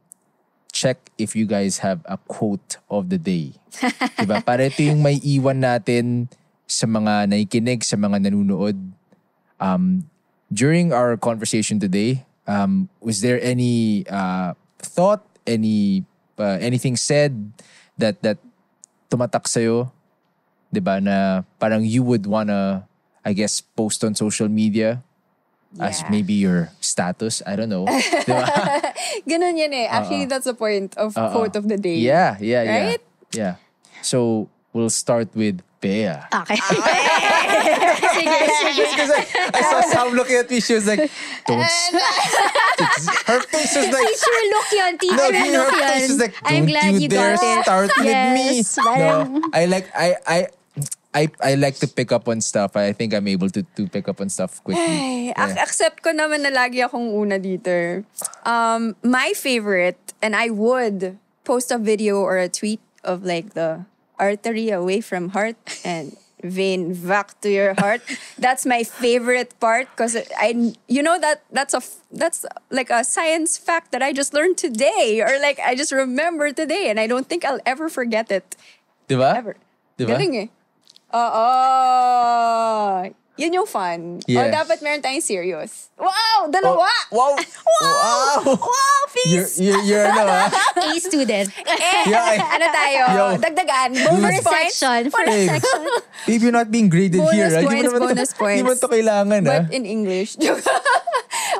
check if you guys have a quote of the day. diba? Para ito yung may iwan natin sa mga nakikinig, sa mga nanunood. Um, during our conversation today, um, was there any uh, thought, any uh, anything said that that tumatak sa'yo? 'Di ba na parang you would wanna I guess post on social media as Yeah. maybe your status, I don't know. 'Di ba? Ganun yan eh. Actually, that's the point of Uh-uh. quote of the day. Yeah, yeah, Right? yeah. Yeah. So, we'll start with Bea. Okay. Because I, I saw Sam looking at me, she was like, don't. her face was like, Teacher look no, Teacher her look face yun. was like, I'm don't glad you, you dare got it. start with me. Yes, No, I like, I, I, I, I like to pick up on stuff. I think I'm able to, to pick up on stuff quickly. Ay, Yeah. accept ko naman na lagi akong una dito. Um, my favorite, and I would post a video or a tweet of like the artery away from heart and vein back to your heart. That's my favorite part because I, you know that that's a that's like a science fact that I just learned today or like I just remember today and I don't think I'll ever forget it Diba? ever. Diba? Galing eh. Oo. Yun yung fun. O Yeah. dapat meron tayong serious. Wow! Dalawa! Oh, wow! Wow! Wow! Wow, You're, feast! you're, you're ano ah? A student. Eh, Yeah, I- ano tayo? Yo. Dagdagan. Bonus points. section. Babe. section. Babe, you're not being graded Bonus here. ah. Mo points, bonus Di mo points. to kailangan ah. But in English.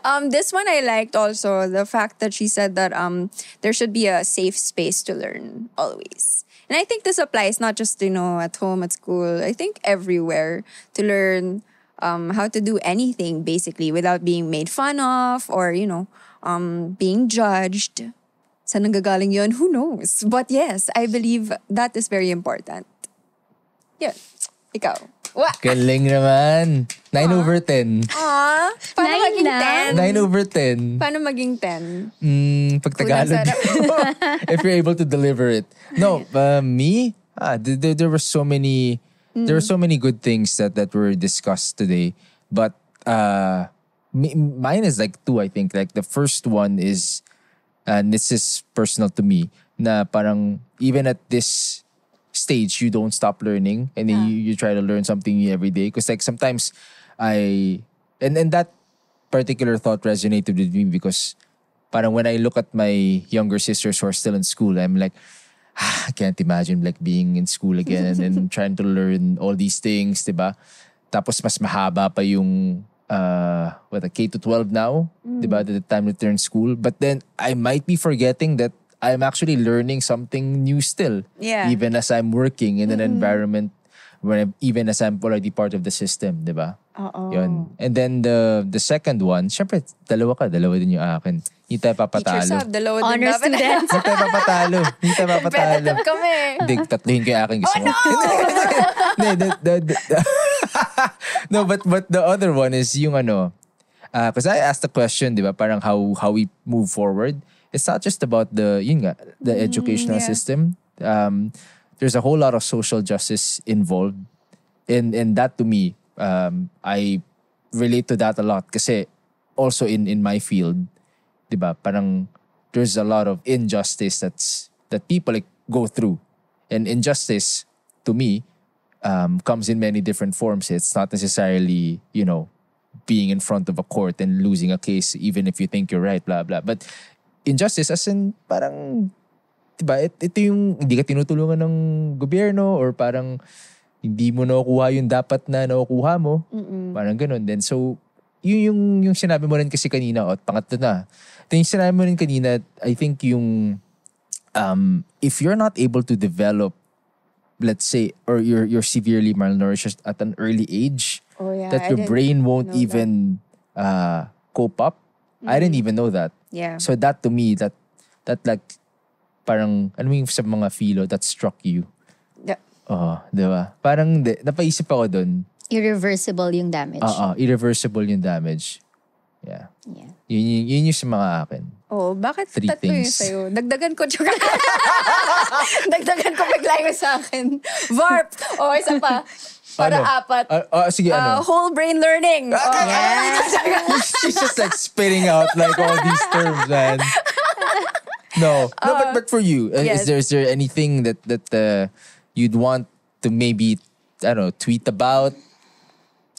um, this one I liked also. The fact that she said that um, there should be a safe space to learn always. And I think this applies not just, you know, at home, at school. I think everywhere to learn um, how to do anything basically without being made fun of or, you know, um, being judged. Saan nanggagaling? Who knows? But yes, I believe that is very important. Yeah, Ikaw. Wa! Galing naman. 9 over 10. Aw, paano Nine maging lang. 10? 9 over 10. Paano maging 10? Mm, pag Tagalog. sarap. if you're able to deliver it. No, uh, me, ah, there, there, there were so many, there were so many good things that, that were discussed today. But uh, me, mine is like two, I think. Like the first one is, and this is personal to me, na parang even at this stage, you don't stop learning and then you, you try to learn something new every day. Because like sometimes I, and, and that particular thought resonated with me because parang when I look at my younger sisters who are still in school, I'm like, ah, I can't imagine like being in school again and then trying to learn all these things, diba? Tapos mas mahaba pa yung uh, what, a K to 12 now, diba? The time to turn school. But then I might be forgetting that I'm actually learning something new still. Yeah. Even as I'm working in an environment where I'm, even as I'm already part of the system, diba? Oo. Yun. And then the the second one, syempre, dalawa ka, dalawa din yung akin. Hindi tayo Teacher papatalo. sub, dalawa din Honor dapat. students. Hindi tayo papatalo. Hindi tayo papatalo. Competitive kami. Hindi, tatluhin ko yung akin. Gusto mo. Hindi, the, the, the, no, but but the other one is yung ano, because I asked the question, di ba, parang how how we move forward. It's not just about the, yun nga, the educational yeah. system. Um, there's a whole lot of social justice involved. And, and that to me, um, I relate to that a lot. Kasi also in, in my field, di ba, parang there's a lot of injustice that's that people like, go through. And injustice, to me, um, comes in many different forms. It's not necessarily, you know, being in front of a court and losing a case, even if you think you're right, blah, blah. But injustice as in parang, diba, it, ito yung hindi ka tinutulungan ng gobyerno or parang hindi mo nakukuha yung dapat na nakukuha mo. Parang ganun. Then so, yun yung, yung sinabi mo rin kasi kanina, o pangatlo na. Then yung sinabi mo rin kanina, I think yung, um, if you're not able to develop let's say or you're you're severely malnourished at an early age Oh, yeah. that your brain won't know that. even uh cope up i didn't even know that Yeah. so that to me that that like parang ano yung sa mga filo that struck you Yeah. oh di ba parang di, napaisip ako dun Irreversible yung damage. Oo, irreversible yung damage yeah Yeah. yun, yun, yun yung sa mga akin Oh, bakit Three tatlo yung things. sa'yo? Dagdagan ko, joke. Dagdagan ko bigla yung sa akin. VARP. O, isa pa. Para Ano? apat. Ah, ah, sige, Uh, ano? whole brain learning. Oh, She's just like spitting out like all these terms, man. No, no, but but for you, uh, yes. is there is there anything that that uh, you'd want to maybe I don't know tweet about?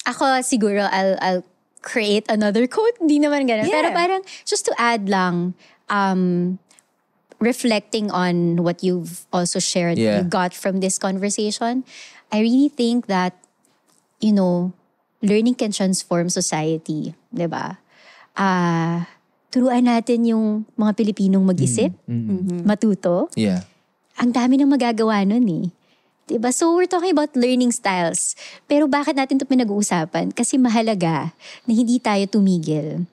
Ako siguro I'll I'll create another quote. Hindi naman ganun. Yeah. Pero parang just to add lang um reflecting on what you've also shared Yeah. you got from this conversation, I really think that you know, learning can transform society, 'di ba? Ah, turuan natin yung mga Pilipinong mag-isip, matuto. Yeah, ang dami nang magagawa nun eh. 'Di ba? So we're talking about learning styles. Pero bakit natin ito pinag-uusapan? Kasi mahalaga na hindi tayo tumigil.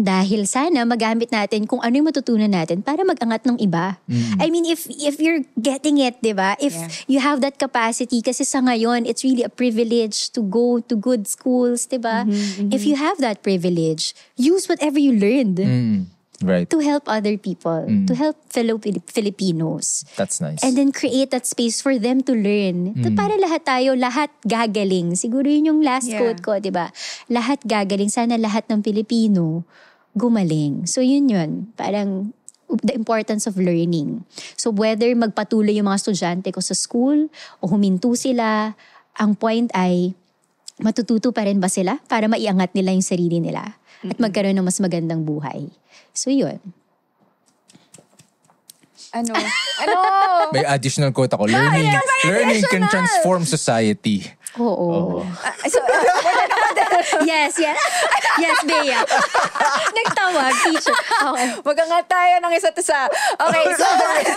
Dahil sana magamit natin kung ano yung matutunan natin para mag-angat ng iba. I mean, if if you're getting it, di ba? If Yeah. you have that capacity, kasi sa ngayon, it's really a privilege to go to good schools, di ba? If you have that privilege, use whatever you learned Mm, right. to help other people, to help fellow Filipinos. That's nice. And then create that space for them to learn. To Para lahat tayo, lahat gagaling. Siguro yun yung last Yeah. quote ko, di ba? Lahat gagaling. Sana lahat ng Pilipino gumaling. So yun yun. Parang the importance of learning. So whether magpatuloy yung mga estudyante ko sa school o huminto sila, ang point ay matututo pa rin ba sila para maiangat nila yung sarili nila at magkaroon ng mas magandang buhay. So yun. ano? Ano? May additional quote ako. Learning, learning can transform society. Oo. Ah, so, uh, yes, yes. Yes, Bea. Nagtawag, teacher. Okay. wag nga tayo ng isa't isa. Okay, so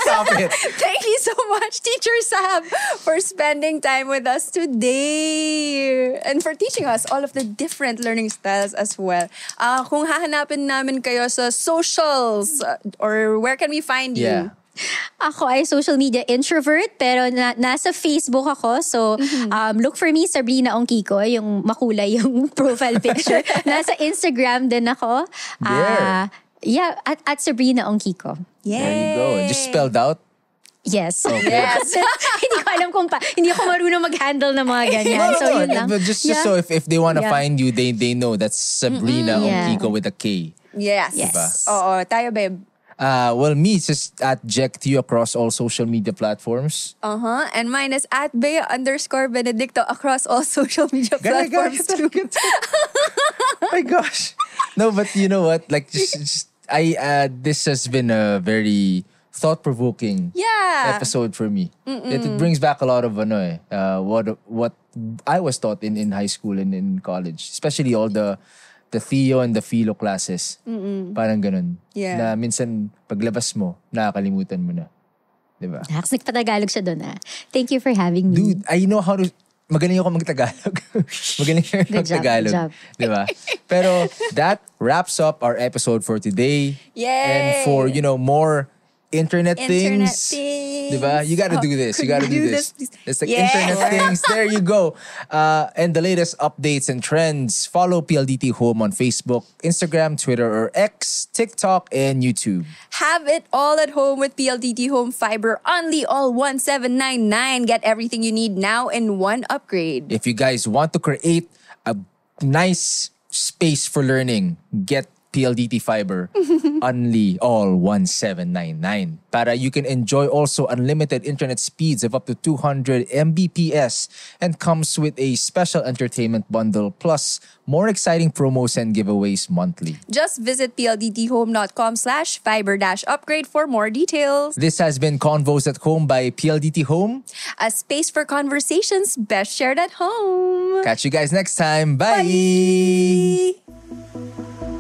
Stop it. thank you so much, Teacher Sam, for spending time with us today and for teaching us all of the different learning styles as well. Ah, kung hahanapin namin kayo sa socials uh, or where can we find you? Yeah. Ako ay social media introvert pero na, nasa Facebook ako. So, um, look for me, Sabrina Ongkiko, yung makulay yung profile picture. nasa Instagram din ako. There. Ah, yeah, at, at Sabrina Ongkiko. Yay! There you go. Just spelled out. Yes. Yes. hindi ko alam kung pa. Hindi ako marunong mag-handle ng mga ganyan. No, no, so, no. yun lang. But just, just Yeah. so if, if they want to Yeah. find you, they they know that's Sabrina Yeah. Ongkiko with a K. Yes. Yes. Diba? Oo, tayo, babe. Uh, well, me, it's just at Jack Teo across all social media platforms. Uh-huh. And mine is at Bea underscore Benedicto across all social media platforms my gosh. No, but you know what? Like, just, just I uh, this has been a very thought-provoking Yeah. episode for me. It, it brings back a lot of ano eh, uh, what what I was taught in in high school and in college, especially all the the Theo and the Philo classes. Parang ganun. Yeah. Na minsan paglabas mo, nakakalimutan mo na. 'Di ba? Nax, nagpatagalog siya doon ah. Thank you for having me. Dude, I know how to magaling ako mag-Tagalog. magaling ako Good job, mag-Tagalog. good job. Di ba? Pero that wraps up our episode for today. Yay! And for, you know, more internet, Internet things. things. Di ba? You gotta Oh, do this. You gotta do do this. this. It's like Yeah. internet things. There you go. Uh, and the latest updates and trends. Follow PLDT Home on Facebook, Instagram, Twitter, or X, TikTok, and YouTube. Have it all at home with PLDT Home Fiber. Only all 1799. Get everything you need now in one upgrade. If you guys want to create a nice space for learning, get PLDT Fiber. Only all 1799. Para you can enjoy also unlimited internet speeds of up to 200 Mbps and comes with a special entertainment bundle plus more exciting promos and giveaways monthly. Just visit pldthome.com slash fiber dash upgrade for more details. This has been Convos at Home by PLDT Home. A space for conversations best shared at home. Catch you guys next time. Bye. Bye.